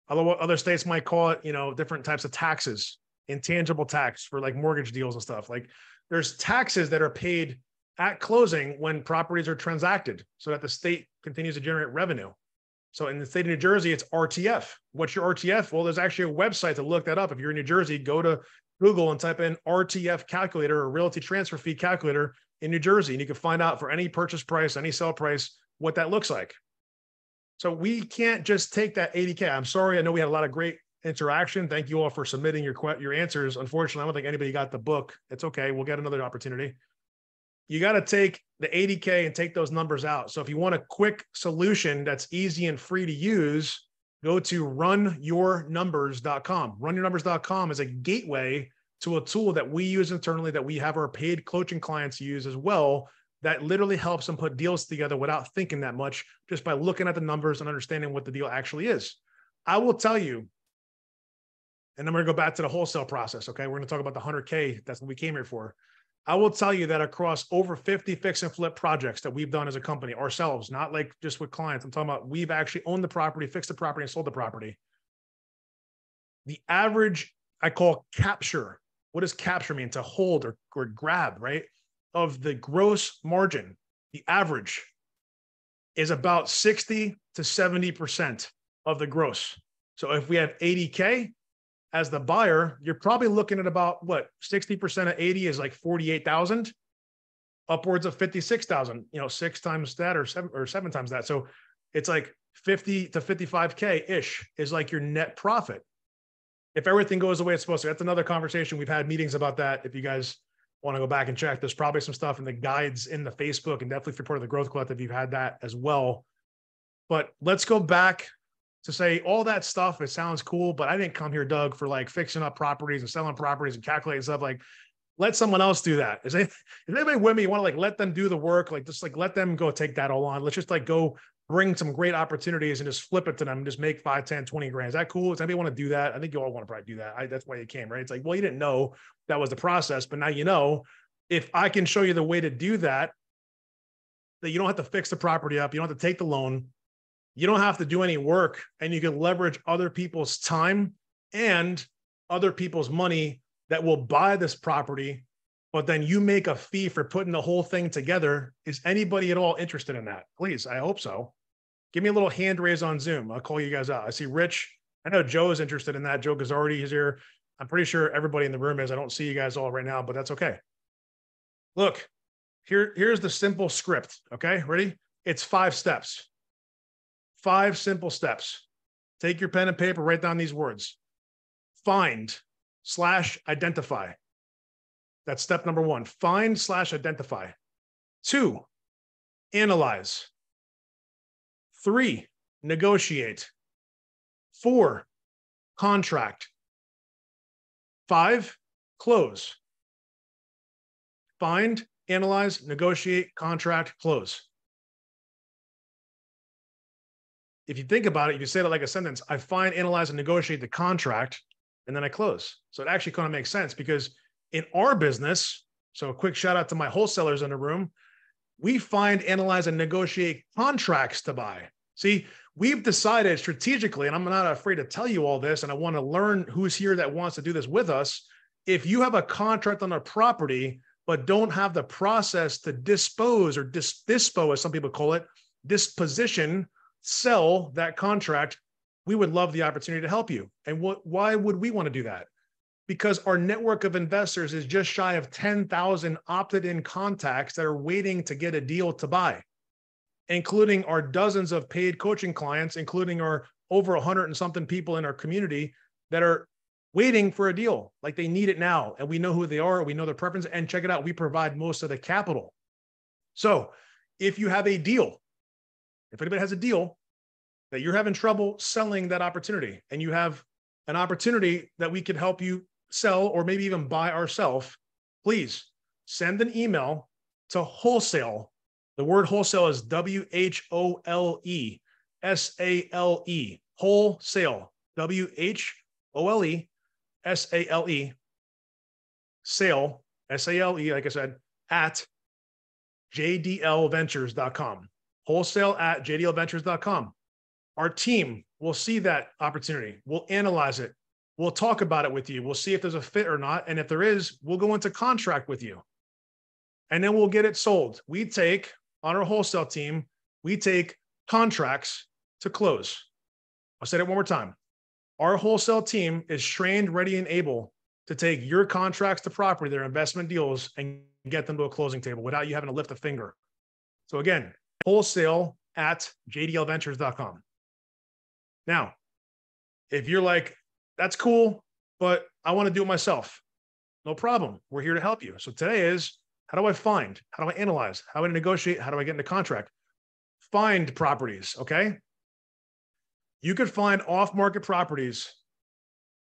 Although other states might call it, you know, different types of taxes, intangible tax for like mortgage deals and stuff. Like there's taxes that are paid at closing when properties are transacted so that the state continues to generate revenue. So in the state of New Jersey, it's RTF. What's your RTF? Well, there's actually a website to look that up. If you're in New Jersey, go to Google and type in RTF calculator or realty transfer fee calculator in New Jersey, and you can find out for any purchase price, any sell price, what that looks like. So we can't just take that 80K. I'm sorry. I know we had a lot of great interaction. Thank you all for submitting your your answers. Unfortunately, I don't think anybody got the book. It's okay. We'll get another opportunity. You got to take the 80K and take those numbers out. So if you want a quick solution that's easy and free to use, go to runyournumbers.com. Runyournumbers.com is a gateway to a tool that we use internally that we have our paid coaching clients use as well that literally helps them put deals together without thinking that much just by looking at the numbers and understanding what the deal actually is. I will tell you, and I'm going to go back to the wholesale process. Okay. We're going to talk about the 100K. That's what we came here for. I will tell you that across over 50 fix and flip projects that we've done as a company ourselves, not like just with clients, I'm talking about we've actually owned the property, fixed the property, and sold the property. The average I call capture what does capture mean? To hold or, or grab, right? Of the gross margin, the average is about 60 to 70% of the gross. So if we have 80K as the buyer, you're probably looking at about what 60% of 80 is like 48,000, upwards of 56,000, you know, six times that or seven or seven times that. So it's like 50 to 55K ish is like your net profit if everything goes the way it's supposed to, that's another conversation. We've had meetings about that. If you guys want to go back and check, there's probably some stuff in the guides in the Facebook and definitely if you're part of the growth collective, you've had that as well. But let's go back to say all that stuff. It sounds cool, but I didn't come here, Doug, for like fixing up properties and selling properties and calculating stuff. Like, let someone else do that. Is, it, [LAUGHS] is anybody with me? You want to like let them do the work? Like, just like let them go take that all on. Let's just like go bring some great opportunities and just flip it to them and just make 5, 10, 20 grand. Is that cool? Does anybody want to do that? I think you all want to probably do that. I, that's why you came, right? It's like, well, you didn't know that was the process, but now you know. If I can show you the way to do that, that you don't have to fix the property up, you don't have to take the loan, you don't have to do any work, and you can leverage other people's time and other people's money that will buy this property but then you make a fee for putting the whole thing together. Is anybody at all interested in that? Please, I hope so give me a little hand raise on Zoom. I'll call you guys out. I see Rich. I know Joe is interested in that. Joe is already here. I'm pretty sure everybody in the room is. I don't see you guys all right now, but that's okay. Look, here, here's the simple script. Okay, ready? It's five steps. Five simple steps. Take your pen and paper, write down these words. Find slash identify. That's step number one. Find slash identify. Two, analyze. Three, negotiate. Four, contract. Five, close. Find, analyze, negotiate, contract, close. If you think about it, if you say it like a sentence I find, analyze, and negotiate the contract, and then I close. So it actually kind of makes sense because in our business, so a quick shout out to my wholesalers in the room we find, analyze, and negotiate contracts to buy. See, we've decided strategically, and I'm not afraid to tell you all this, and I want to learn who's here that wants to do this with us. If you have a contract on a property, but don't have the process to dispose or dis- dispo, as some people call it, disposition, sell that contract, we would love the opportunity to help you. And what, why would we want to do that? because our network of investors is just shy of 10,000 opted in contacts that are waiting to get a deal to buy, including our dozens of paid coaching clients, including our over 100 and something people in our community that are waiting for a deal. Like they need it now. And we know who they are, we know their preference. And check it out, we provide most of the capital. So if you have a deal, if anybody has a deal that you're having trouble selling that opportunity and you have an opportunity that we could help you sell or maybe even buy ourselves, please send an email to wholesale. The word wholesale is W H O L E S A L E, wholesale, W H O L E S A L E, sale, S A L E, like I said, at jdlventures.com, wholesale at jdlventures.com. Our team will see that opportunity, we'll analyze it, We'll talk about it with you. We'll see if there's a fit or not. And if there is, we'll go into contract with you. And then we'll get it sold. We take on our wholesale team, we take contracts to close. I'll say it one more time. Our wholesale team is trained, ready, and able to take your contracts to property, their investment deals, and get them to a closing table without you having to lift a finger. So again, wholesale at jdlventures.com. Now, if you're like, that's cool, but I want to do it myself, no problem. We're here to help you. So today is how do I find? How do I analyze? How do I negotiate? How do I get into contract? Find properties. Okay. You could find off market properties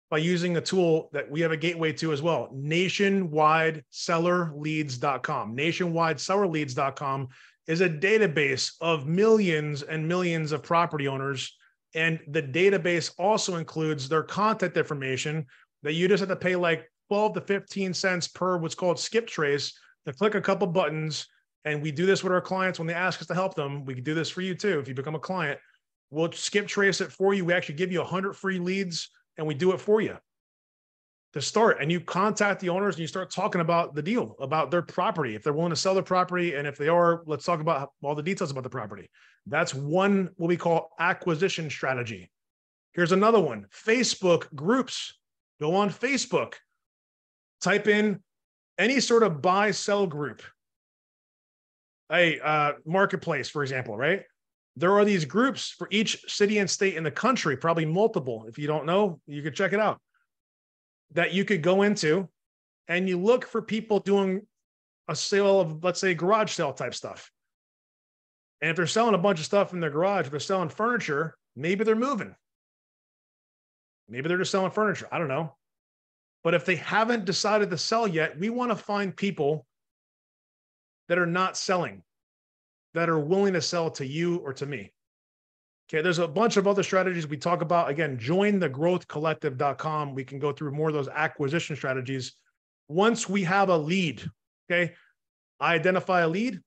by using a tool that we have a gateway to as well nationwidesellerleads.com. Nationwidesellerleads.com is a database of millions and millions of property owners. And the database also includes their contact information that you just have to pay like 12 to 15 cents per what's called skip trace to click a couple buttons. And we do this with our clients when they ask us to help them. We can do this for you too. If you become a client, we'll skip trace it for you. We actually give you 100 free leads and we do it for you to start. And you contact the owners and you start talking about the deal, about their property. If they're willing to sell their property, and if they are, let's talk about all the details about the property. That's one what we call acquisition strategy. Here's another one Facebook groups. Go on Facebook, type in any sort of buy sell group, a uh, marketplace, for example, right? there are these groups for each city and state in the country, probably multiple. If you don't know, you could check it out. That you could go into and you look for people doing a sale of, let's say, garage sale type stuff. And if they're selling a bunch of stuff in their garage, if they're selling furniture, maybe they're moving. Maybe they're just selling furniture. I don't know. But if they haven't decided to sell yet, we want to find people that are not selling that are willing to sell to you or to me. Okay, there's a bunch of other strategies we talk about. Again, join the growthcollective.com. We can go through more of those acquisition strategies. Once we have a lead, okay, I identify a lead.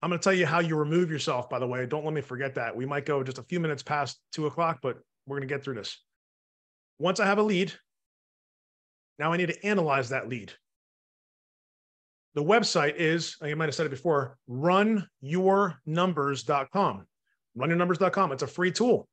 I'm going to tell you how you remove yourself, by the way. Don't let me forget that. We might go just a few minutes past two o'clock, but we're going to get through this. Once I have a lead, now I need to analyze that lead. The website is, you might have said it before, runyournumbers.com. Runyournumbers.com. It's a free tool.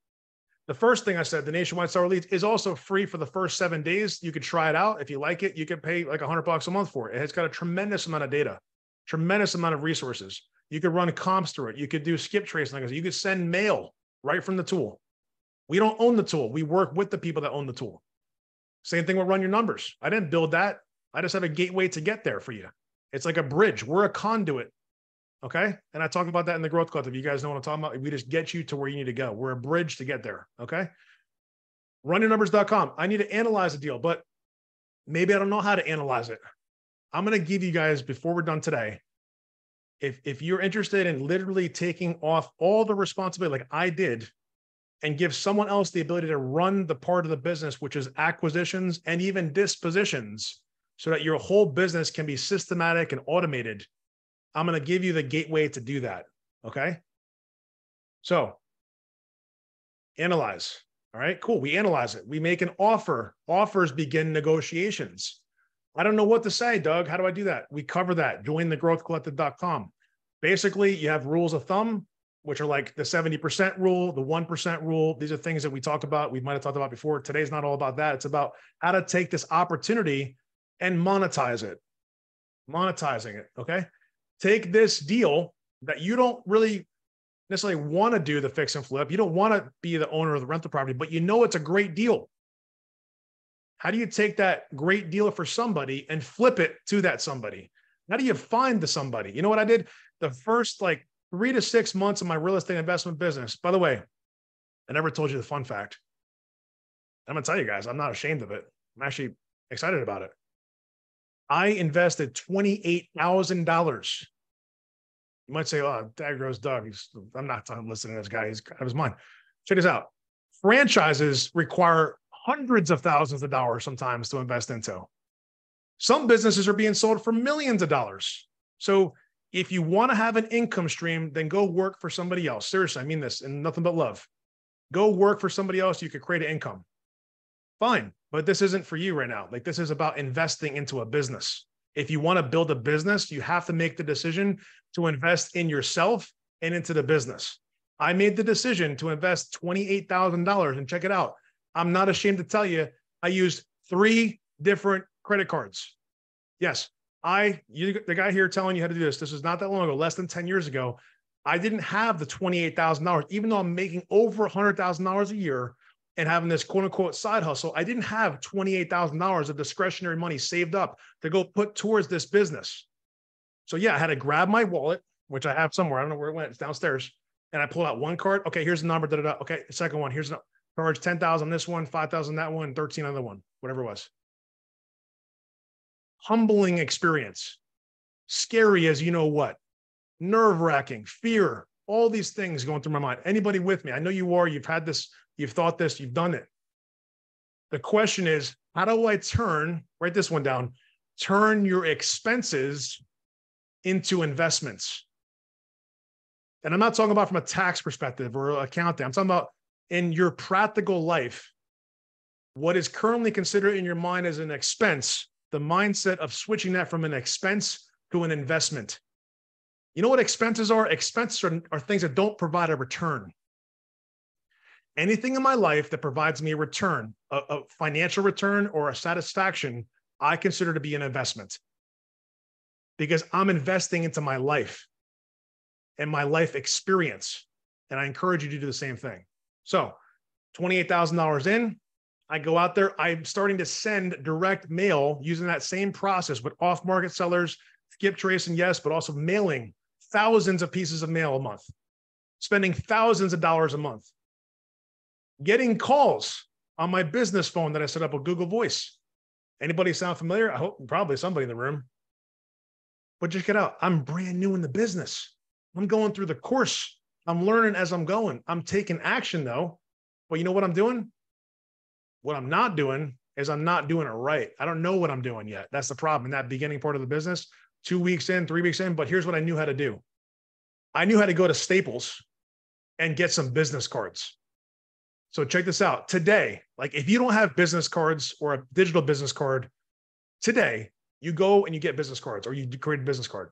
The first thing I said, the Nationwide Seller Leads is also free for the first seven days. You can try it out. If you like it, you can pay like a hundred bucks a month for it. It's got a tremendous amount of data, tremendous amount of resources. You could run comps through it. You could do skip tracing. Like I said, you could send mail right from the tool. We don't own the tool. We work with the people that own the tool. Same thing with Run Your Numbers. I didn't build that. I just have a gateway to get there for you. It's like a bridge. We're a conduit. Okay. And I talk about that in the growth. If you guys know what I'm talking about, we just get you to where you need to go. We're a bridge to get there. Okay. Runyournumbers.com. I need to analyze a deal, but maybe I don't know how to analyze it. I'm going to give you guys before we're done today. If if you're interested in literally taking off all the responsibility, like I did, and give someone else the ability to run the part of the business, which is acquisitions and even dispositions, so that your whole business can be systematic and automated. I'm going to give you the gateway to do that. Okay. So analyze. All right, cool. We analyze it. We make an offer. Offers begin negotiations. I don't know what to say, Doug. How do I do that? We cover that. Join the growthcollective.com. Basically, you have rules of thumb, which are like the 70% rule, the 1% rule. These are things that we talk about. We might have talked about before. Today's not all about that. It's about how to take this opportunity and monetize it. Monetizing it. Okay. Take this deal that you don't really necessarily want to do the fix and flip. You don't want to be the owner of the rental property, but you know it's a great deal. How do you take that great deal for somebody and flip it to that somebody? How do you find the somebody? You know what I did? The first like three to six months of my real estate investment business. By the way, I never told you the fun fact. I'm gonna tell you guys, I'm not ashamed of it. I'm actually excited about it. I invested $28,000. You might say, oh, Dag Rose Doug. He's, I'm not listening to this guy. He's out of his mind. Check this out. Franchises require hundreds of thousands of dollars sometimes to invest into. Some businesses are being sold for millions of dollars. So if you want to have an income stream, then go work for somebody else. Seriously, I mean this and nothing but love. Go work for somebody else. You could create an income. Fine but this isn't for you right now. Like this is about investing into a business. If you want to build a business, you have to make the decision to invest in yourself and into the business. I made the decision to invest $28,000 and check it out. I'm not ashamed to tell you, I used three different credit cards. Yes, I, you, the guy here telling you how to do this, this is not that long ago, less than 10 years ago. I didn't have the $28,000, even though I'm making over $100,000 a year and having this quote unquote side hustle. I didn't have $28,000 of discretionary money saved up to go put towards this business. So, yeah, I had to grab my wallet, which I have somewhere. I don't know where it went. It's downstairs. And I pulled out one card. Okay, here's the number. Da, da, da. Okay, second one. Here's the charge 10,000 this one, 5,000 that one, 13 on the one, whatever it was. Humbling experience. Scary as you know what nerve wracking, fear, all these things going through my mind. Anybody with me? I know you are. You've had this, you've thought this, you've done it. The question is, how do I turn, write this one down, turn your expenses into investments? And I'm not talking about from a tax perspective or accounting. I'm talking about in your practical life, what is currently considered in your mind as an expense, the mindset of switching that from an expense to an investment. You know what expenses are? Expenses are, are things that don't provide a return. Anything in my life that provides me a return, a, a financial return or a satisfaction, I consider to be an investment because I'm investing into my life and my life experience. And I encourage you to do the same thing. So, $28,000 in, I go out there. I'm starting to send direct mail using that same process with off market sellers, skip trace, and yes, but also mailing thousands of pieces of mail a month, spending thousands of dollars a month, getting calls on my business phone that I set up with Google Voice. Anybody sound familiar? I hope probably somebody in the room. But just get out. I'm brand new in the business. I'm going through the course. I'm learning as I'm going. I'm taking action though. But you know what I'm doing? What I'm not doing is I'm not doing it right. I don't know what I'm doing yet. That's the problem in that beginning part of the business two weeks in, three weeks in, but here's what I knew how to do. I knew how to go to Staples and get some business cards. So check this out. Today, like if you don't have business cards or a digital business card, today you go and you get business cards or you create a business card.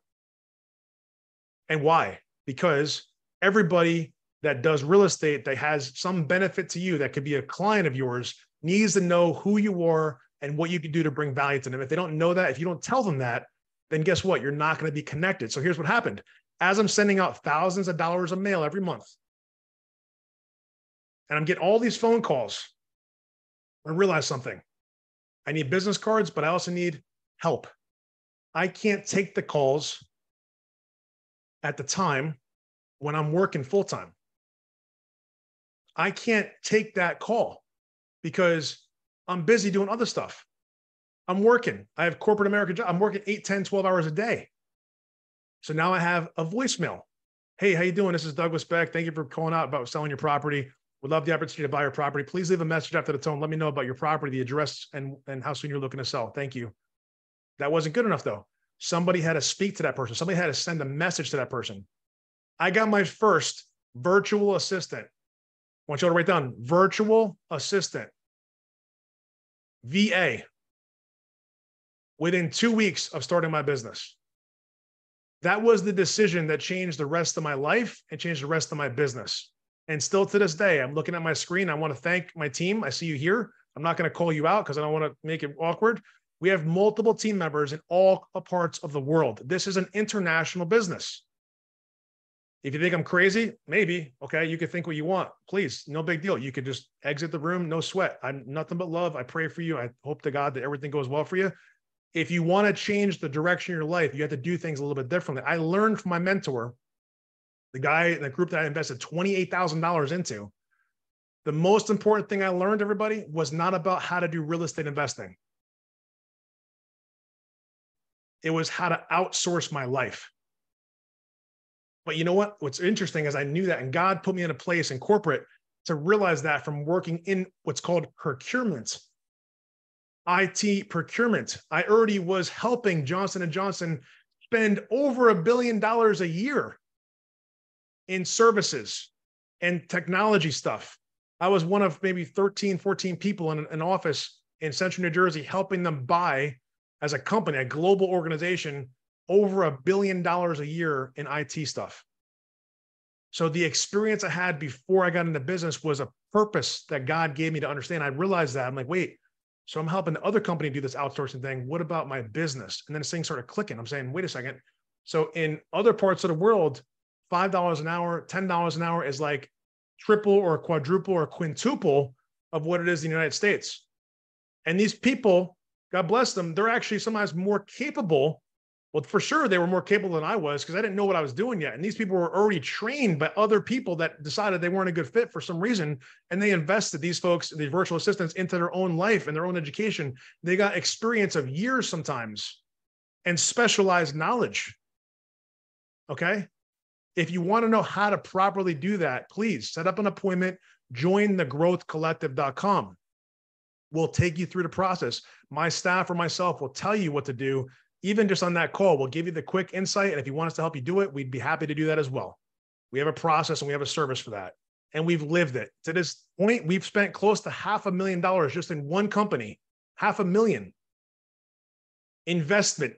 And why? Because everybody that does real estate that has some benefit to you that could be a client of yours needs to know who you are and what you can do to bring value to them. If they don't know that, if you don't tell them that, then guess what? You're not going to be connected. So here's what happened. As I'm sending out thousands of dollars of mail every month, and I'm getting all these phone calls, I realize something. I need business cards, but I also need help. I can't take the calls at the time when I'm working full time. I can't take that call because I'm busy doing other stuff. I'm working. I have corporate America job. I'm working 8, 10, 12 hours a day. So now I have a voicemail. Hey, how you doing? This is Douglas Beck. Thank you for calling out about selling your property. Would love the opportunity to buy your property. Please leave a message after the tone. Let me know about your property, the address, and, and how soon you're looking to sell. Thank you. That wasn't good enough though. Somebody had to speak to that person. Somebody had to send a message to that person. I got my first virtual assistant. I want you to write down virtual assistant, VA, within two weeks of starting my business. That was the decision that changed the rest of my life and changed the rest of my business. And still to this day, I'm looking at my screen. I want to thank my team. I see you here. I'm not going to call you out because I don't want to make it awkward. We have multiple team members in all parts of the world. This is an international business. If you think I'm crazy, maybe, okay, you can think what you want. Please, no big deal. You could just exit the room, no sweat. I'm nothing but love. I pray for you. I hope to God that everything goes well for you if you want to change the direction of your life, you have to do things a little bit differently. I learned from my mentor, the guy in the group that I invested $28,000 into. The most important thing I learned, everybody, was not about how to do real estate investing. It was how to outsource my life. But you know what? What's interesting is I knew that, and God put me in a place in corporate to realize that from working in what's called procurement IT procurement. I already was helping Johnson and Johnson spend over a billion dollars a year in services and technology stuff. I was one of maybe 13, 14 people in an office in central New Jersey helping them buy as a company, a global organization, over a billion dollars a year in IT stuff. So the experience I had before I got into business was a purpose that God gave me to understand. I realized that I'm like, wait, so I'm helping the other company do this outsourcing thing. What about my business? And then this thing started clicking. I'm saying, wait a second. So in other parts of the world, $5 an hour, $10 an hour is like triple or quadruple or quintuple of what it is in the United States. And these people, God bless them, they're actually sometimes more capable. Well, for sure, they were more capable than I was because I didn't know what I was doing yet. And these people were already trained by other people that decided they weren't a good fit for some reason. And they invested these folks, these virtual assistants, into their own life and their own education. They got experience of years sometimes and specialized knowledge. Okay. If you want to know how to properly do that, please set up an appointment, join thegrowthcollective.com. We'll take you through the process. My staff or myself will tell you what to do. Even just on that call, we'll give you the quick insight. And if you want us to help you do it, we'd be happy to do that as well. We have a process and we have a service for that. And we've lived it. To this point, we've spent close to half a million dollars just in one company, half a million investment.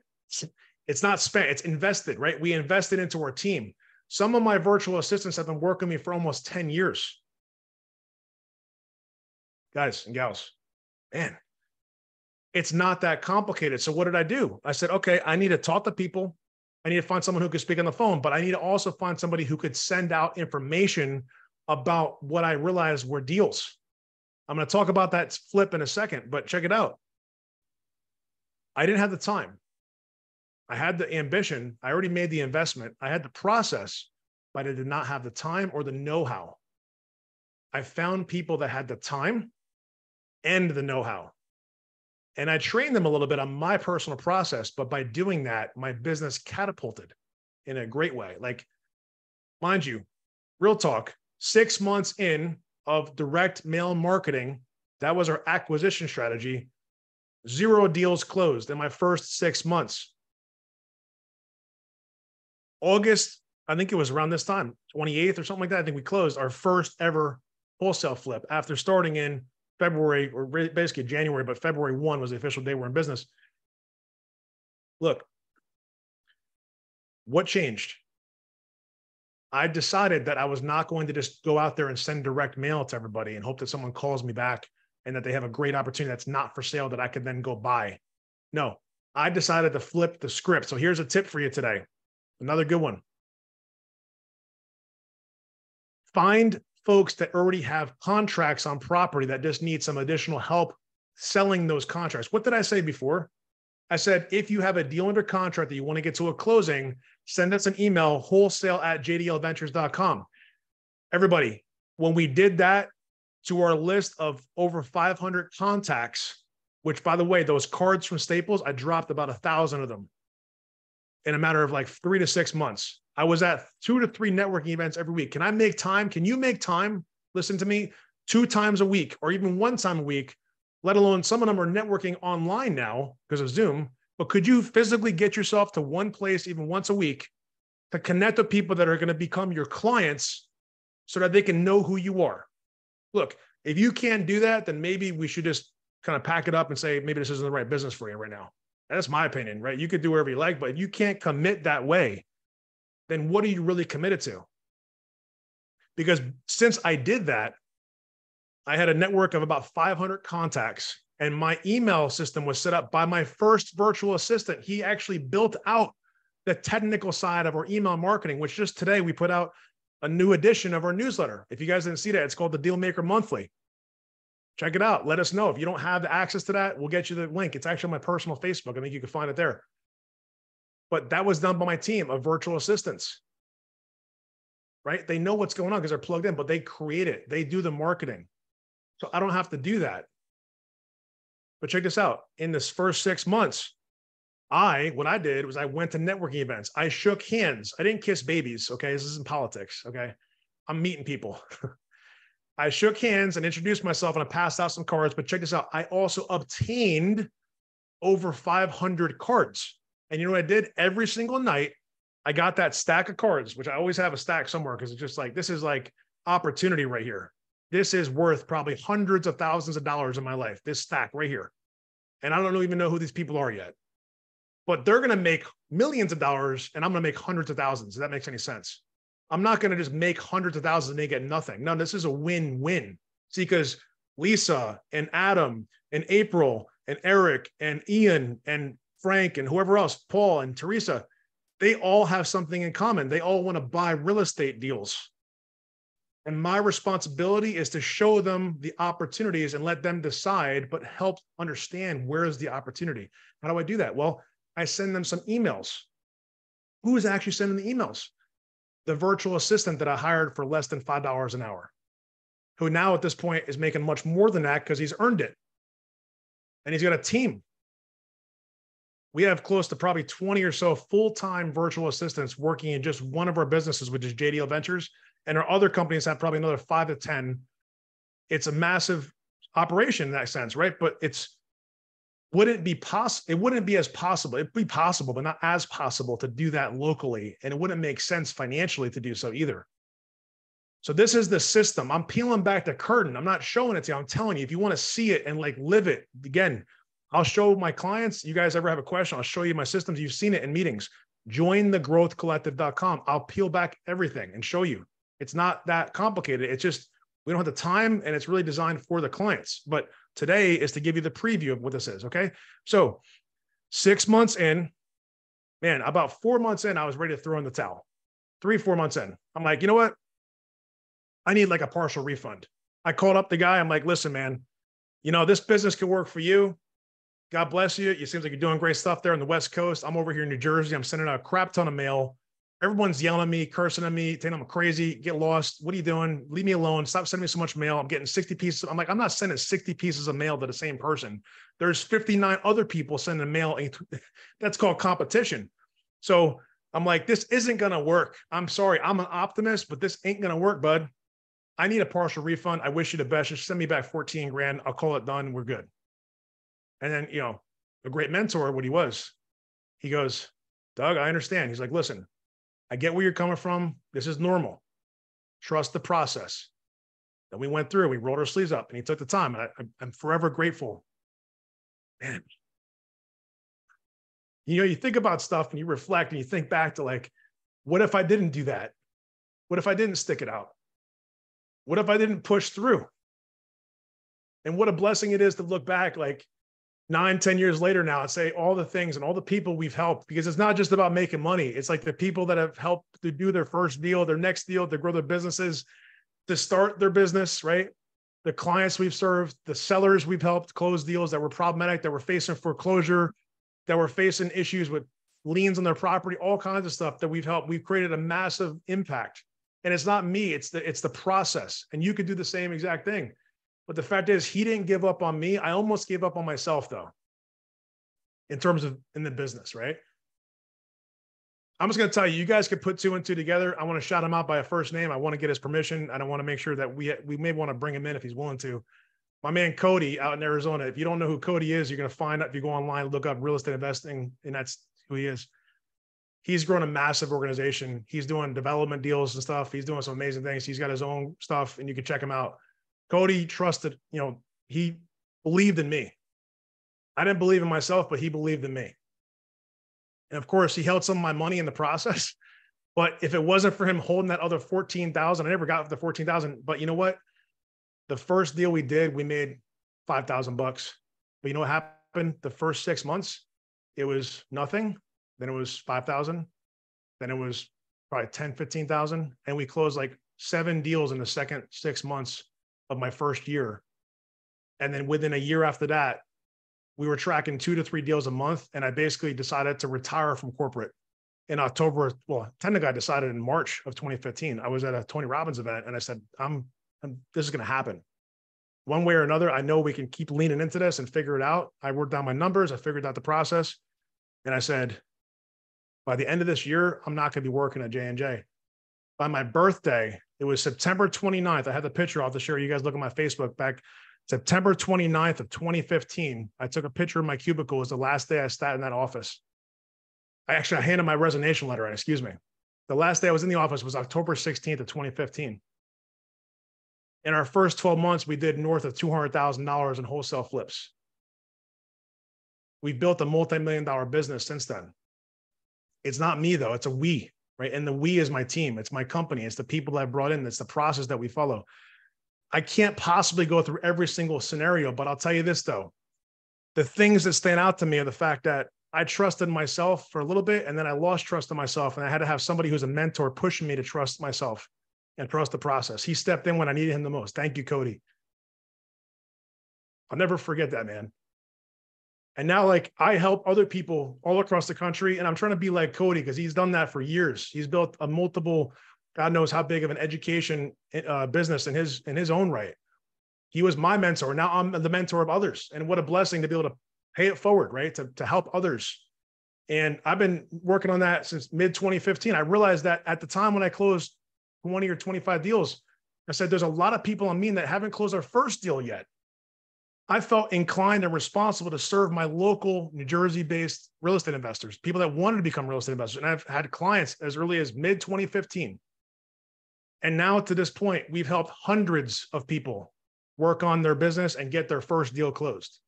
It's not spent, it's invested, right? We invested into our team. Some of my virtual assistants have been working with me for almost 10 years. Guys and gals, man, it's not that complicated. So what did I do? I said, okay, I need to talk to people. I need to find someone who could speak on the phone, but I need to also find somebody who could send out information about what I realized were deals. I'm going to talk about that flip in a second, but check it out. I didn't have the time. I had the ambition. I already made the investment. I had the process, but I did not have the time or the know how. I found people that had the time and the know how. And I trained them a little bit on my personal process. But by doing that, my business catapulted in a great way. Like, mind you, real talk, six months in of direct mail marketing, that was our acquisition strategy. Zero deals closed in my first six months. August, I think it was around this time, 28th or something like that. I think we closed our first ever wholesale flip after starting in February or basically January, but February 1 was the official day we're in business. Look, what changed? I decided that I was not going to just go out there and send direct mail to everybody and hope that someone calls me back and that they have a great opportunity that's not for sale that I could then go buy. No, I decided to flip the script. So here's a tip for you today. Another good one. Find folks that already have contracts on property that just need some additional help selling those contracts. What did I say before? I said, if you have a deal under contract that you want to get to a closing, send us an email, wholesale at jdlventures.com. Everybody, when we did that to our list of over 500 contacts, which by the way, those cards from Staples, I dropped about a thousand of them in a matter of like three to six months. I was at two to three networking events every week. Can I make time? Can you make time? Listen to me two times a week or even one time a week, let alone some of them are networking online now because of Zoom. But could you physically get yourself to one place even once a week to connect with people that are going to become your clients so that they can know who you are? Look, if you can't do that, then maybe we should just kind of pack it up and say, maybe this isn't the right business for you right now. That's my opinion, right? You could do whatever you like, but if you can't commit that way, then what are you really committed to? Because since I did that, I had a network of about 500 contacts, and my email system was set up by my first virtual assistant. He actually built out the technical side of our email marketing, which just today we put out a new edition of our newsletter. If you guys didn't see that, it's called the Dealmaker Monthly check it out. Let us know. If you don't have the access to that, we'll get you the link. It's actually my personal Facebook. I think you can find it there. But that was done by my team of virtual assistants. Right? They know what's going on because they're plugged in, but they create it. They do the marketing. So I don't have to do that. But check this out. In this first six months, I, what I did was I went to networking events. I shook hands. I didn't kiss babies. Okay. This isn't politics. Okay. I'm meeting people. [LAUGHS] I shook hands and introduced myself and I passed out some cards. But check this out. I also obtained over 500 cards. And you know what I did? Every single night, I got that stack of cards, which I always have a stack somewhere because it's just like, this is like opportunity right here. This is worth probably hundreds of thousands of dollars in my life, this stack right here. And I don't even know who these people are yet. But they're going to make millions of dollars and I'm going to make hundreds of thousands. If that makes any sense. I'm not going to just make hundreds of thousands and they get nothing. No, this is a win-win. See, because Lisa and Adam and April and Eric and Ian and Frank and whoever else, Paul and Teresa, they all have something in common. They all want to buy real estate deals. And my responsibility is to show them the opportunities and let them decide, but help understand where is the opportunity. How do I do that? Well, I send them some emails. Who is actually sending the emails? The virtual assistant that I hired for less than $5 an hour, who now at this point is making much more than that because he's earned it. And he's got a team we have close to probably 20 or so full-time virtual assistants working in just one of our businesses, which is JDL Ventures. And our other companies have probably another five to 10. It's a massive operation in that sense, right? But it's wouldn't be possible. It wouldn't be as possible. It'd be possible, but not as possible to do that locally. And it wouldn't make sense financially to do so either. So this is the system. I'm peeling back the curtain. I'm not showing it to you. I'm telling you, if you want to see it and like live it, again, I'll show my clients. You guys ever have a question? I'll show you my systems. You've seen it in meetings. Join the growthcollective.com. I'll peel back everything and show you. It's not that complicated. It's just we don't have the time and it's really designed for the clients. But today is to give you the preview of what this is. Okay. So six months in, man, about four months in, I was ready to throw in the towel. Three, four months in. I'm like, you know what? I need like a partial refund. I called up the guy. I'm like, listen, man, you know, this business could work for you. God bless you. It seems like you're doing great stuff there on the West Coast. I'm over here in New Jersey. I'm sending out a crap ton of mail. Everyone's yelling at me, cursing at me, saying I'm crazy, get lost. What are you doing? Leave me alone. Stop sending me so much mail. I'm getting 60 pieces. I'm like, I'm not sending 60 pieces of mail to the same person. There's 59 other people sending mail. [LAUGHS] That's called competition. So I'm like, this isn't going to work. I'm sorry. I'm an optimist, but this ain't going to work, bud. I need a partial refund. I wish you the best. Just send me back 14 grand. I'll call it done. We're good. And then, you know, a great mentor, what he was, he goes, Doug, I understand. He's like, listen, I get where you're coming from. This is normal. Trust the process. Then we went through, we rolled our sleeves up and he took the time. And I, I'm forever grateful. Man, you know, you think about stuff and you reflect and you think back to like, what if I didn't do that? What if I didn't stick it out? What if I didn't push through? And what a blessing it is to look back like, nine, ten years later now and say all the things and all the people we've helped because it's not just about making money. It's like the people that have helped to do their first deal, their next deal, to grow their businesses, to start their business, right? The clients we've served, the sellers we've helped close deals that were problematic, that were facing foreclosure, that were facing issues with liens on their property, all kinds of stuff that we've helped. We've created a massive impact. And it's not me, it's the it's the process. And you could do the same exact thing. But the fact is, he didn't give up on me. I almost gave up on myself, though, in terms of in the business, right? I'm just going to tell you, you guys could put two and two together. I want to shout him out by a first name. I want to get his permission. and I want to make sure that we we may want to bring him in if he's willing to. My man Cody out in Arizona. If you don't know who Cody is, you're going to find out if you go online, look up real estate investing, and that's who he is. He's grown a massive organization. He's doing development deals and stuff. He's doing some amazing things. He's got his own stuff, and you can check him out. Cody trusted, you know, he believed in me. I didn't believe in myself, but he believed in me. And of course, he held some of my money in the process. [LAUGHS] But if it wasn't for him holding that other 14,000, I never got the 14,000. But you know what? The first deal we did, we made 5,000 bucks. But you know what happened? The first six months, it was nothing. Then it was 5,000. Then it was probably 10, 15,000. And we closed like seven deals in the second six months of my first year. And then within a year after that, we were tracking two to three deals a month. And I basically decided to retire from corporate in October. Well, technically, I decided in March of 2015. I was at a Tony Robbins event and I said, I'm, I'm this is going to happen. One way or another, I know we can keep leaning into this and figure it out. I worked down my numbers, I figured out the process. And I said, by the end of this year, I'm not going to be working at J&J. By my birthday, it was September 29th. I had the picture. Have to share. You guys look at my Facebook back September 29th of 2015. I took a picture of my cubicle. It was the last day I sat in that office. I actually I handed my resignation letter in, excuse me. The last day I was in the office was October 16th of 2015. In our first 12 months, we did north of $200,000 in wholesale flips. We've built a multi-million dollar business since then. It's not me though, it's a we right? And the we is my team, it's my company, it's the people that I brought in, it's the process that we follow. I can't possibly go through every single scenario, but I'll tell you this though. The things that stand out to me are the fact that I trusted myself for a little bit and then I lost trust in myself. And I had to have somebody who's a mentor pushing me to trust myself and trust the process. He stepped in when I needed him the most. Thank you, Cody. I'll never forget that, man. And now, like, I help other people all across the country, and I'm trying to be like Cody because he's done that for years. He's built a multiple, God knows how big of an education uh, business in his in his own right. He was my mentor. Now I'm the mentor of others, and what a blessing to be able to pay it forward, right? To to help others. And I've been working on that since mid 2015. I realized that at the time when I closed 20 or 25 deals, I said there's a lot of people on me that haven't closed their first deal yet. I felt inclined and responsible to serve my local New Jersey based real estate investors, people that wanted to become real estate investors. And I've had clients as early as mid 2015. And now to this point, we've helped hundreds of people work on their business and get their first deal closed.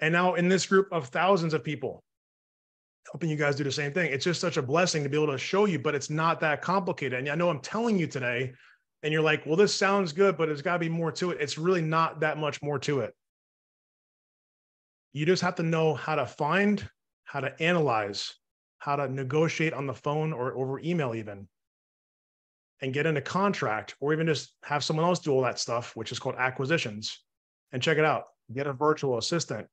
And now in this group of thousands of people, helping you guys do the same thing. It's just such a blessing to be able to show you, but it's not that complicated. And I know I'm telling you today and you're like, well, this sounds good, but there's got to be more to it. It's really not that much more to it. You just have to know how to find, how to analyze, how to negotiate on the phone or over email, even, and get into contract, or even just have someone else do all that stuff, which is called acquisitions. And check it out get a virtual assistant.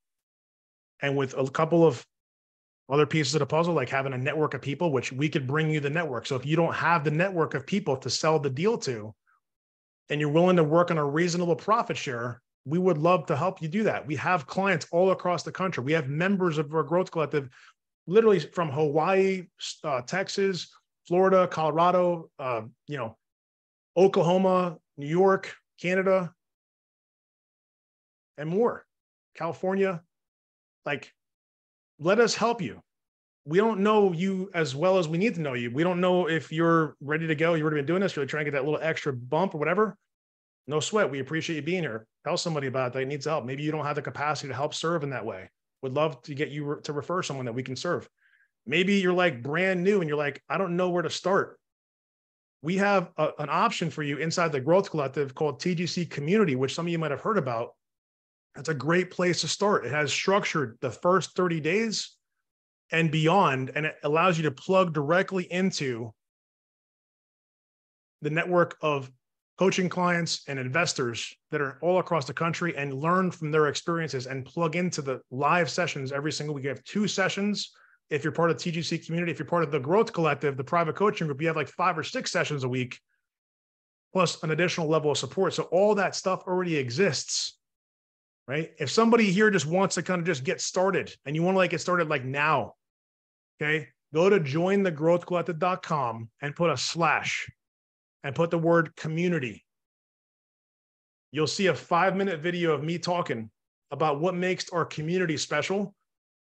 And with a couple of other pieces of the puzzle, like having a network of people, which we could bring you the network. So if you don't have the network of people to sell the deal to, and you're willing to work on a reasonable profit share, we would love to help you do that. We have clients all across the country. We have members of our growth collective, literally from Hawaii, uh, Texas, Florida, Colorado, uh, you know, Oklahoma, New York, Canada, and more, California. Like, let us help you. We don't know you as well as we need to know you. We don't know if you're ready to go. You've already been doing this. You're trying to get that little extra bump or whatever no sweat. We appreciate you being here. Tell somebody about it that needs help. Maybe you don't have the capacity to help serve in that way. Would love to get you to refer someone that we can serve. Maybe you're like brand new and you're like, I don't know where to start. We have a, an option for you inside the Growth Collective called TGC Community, which some of you might have heard about. It's a great place to start. It has structured the first 30 days and beyond, and it allows you to plug directly into the network of coaching clients and investors that are all across the country and learn from their experiences and plug into the live sessions every single week. You have two sessions. If you're part of TGC community, if you're part of the Growth Collective, the private coaching group, you have like five or six sessions a week, plus an additional level of support. So all that stuff already exists, right? If somebody here just wants to kind of just get started and you want to like get started like now, okay, go to jointhegrowthcollective.com and put a slash and put the word community. You'll see a five minute video of me talking about what makes our community special.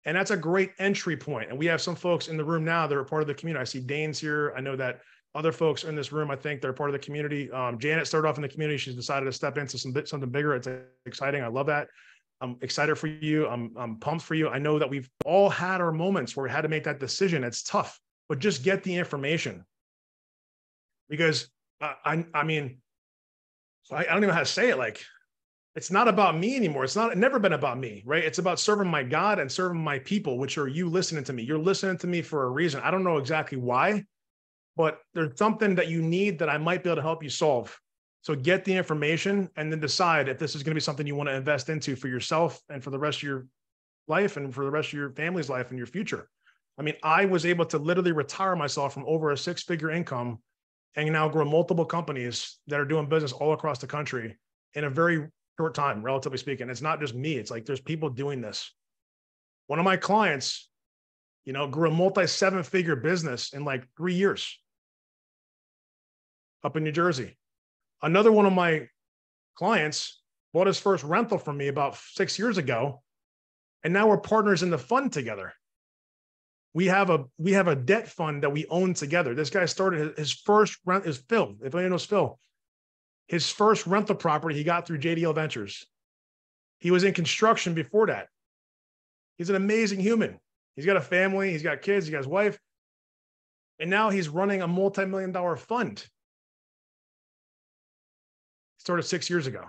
And that's a great entry point. And we have some folks in the room now that are part of the community. I see Dane's here. I know that other folks in this room, I think they're part of the community. Um, Janet started off in the community. She's decided to step into some bit, something bigger. It's exciting. I love that. I'm excited for you. I'm, I'm pumped for you. I know that we've all had our moments where we had to make that decision. It's tough, but just get the information because I, I mean, I, I don't even know how to say it. Like, it's not about me anymore. It's not never been about me, right? It's about serving my God and serving my people, which are you listening to me. You're listening to me for a reason. I don't know exactly why, but there's something that you need that I might be able to help you solve. So get the information and then decide if this is going to be something you want to invest into for yourself and for the rest of your life and for the rest of your family's life and your future. I mean, I was able to literally retire myself from over a six figure income and now grow multiple companies that are doing business all across the country in a very short time, relatively speaking. It's not just me, it's like there's people doing this. One of my clients, you know, grew a multi seven figure business in like three years up in New Jersey. Another one of my clients bought his first rental from me about six years ago. And now we're partners in the fund together we have a we have a debt fund that we own together. This guy started his first rent is Phil. If anyone knows Phil, his first rental property he got through JDL Ventures. He was in construction before that. He's an amazing human. He's got a family, he's got kids, he got his wife, and now he's running a multi-million dollar fund. Started six years ago.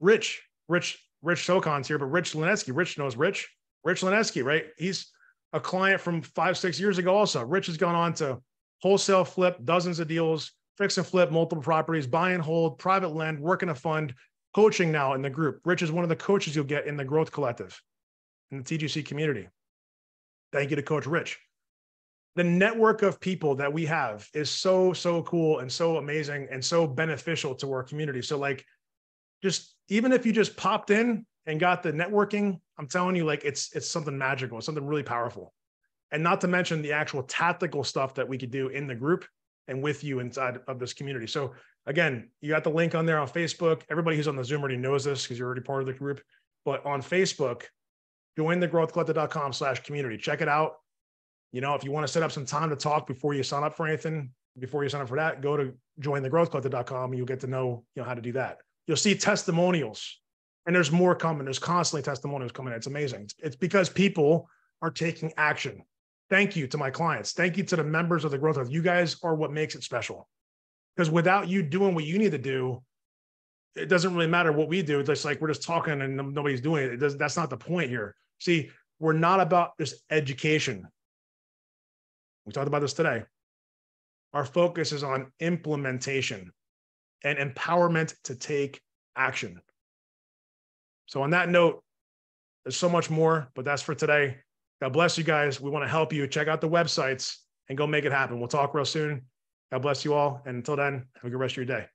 Rich, Rich, Rich Sokon's here, but Rich Linetsky, Rich knows Rich Rich Lineski, right? He's a client from five, six years ago. Also, Rich has gone on to wholesale flip dozens of deals, fix and flip multiple properties, buy and hold, private lend, work in a fund, coaching now in the group. Rich is one of the coaches you'll get in the Growth Collective in the TGC community. Thank you to Coach Rich. The network of people that we have is so, so cool and so amazing and so beneficial to our community. So, like, just even if you just popped in and got the networking, I'm telling you, like, it's it's something magical, something really powerful. And not to mention the actual tactical stuff that we could do in the group and with you inside of this community. So again, you got the link on there on Facebook. Everybody who's on the Zoom already knows this because you're already part of the group. But on Facebook, join the growthcollective.com slash community. Check it out. You know, if you want to set up some time to talk before you sign up for anything, before you sign up for that, go to join the growthcollective.com and you'll get to know, you know, how to do that. You'll see testimonials and there's more coming. There's constantly testimonials coming. It's amazing. It's, it's because people are taking action. Thank you to my clients. Thank you to the members of the growth. You guys are what makes it special. Because without you doing what you need to do, it doesn't really matter what we do. It's just like we're just talking and nobody's doing it. it does, that's not the point here. See, we're not about just education. We talked about this today. Our focus is on implementation and empowerment to take action. So, on that note, there's so much more, but that's for today. God bless you guys. We want to help you. Check out the websites and go make it happen. We'll talk real soon. God bless you all. And until then, have a good rest of your day.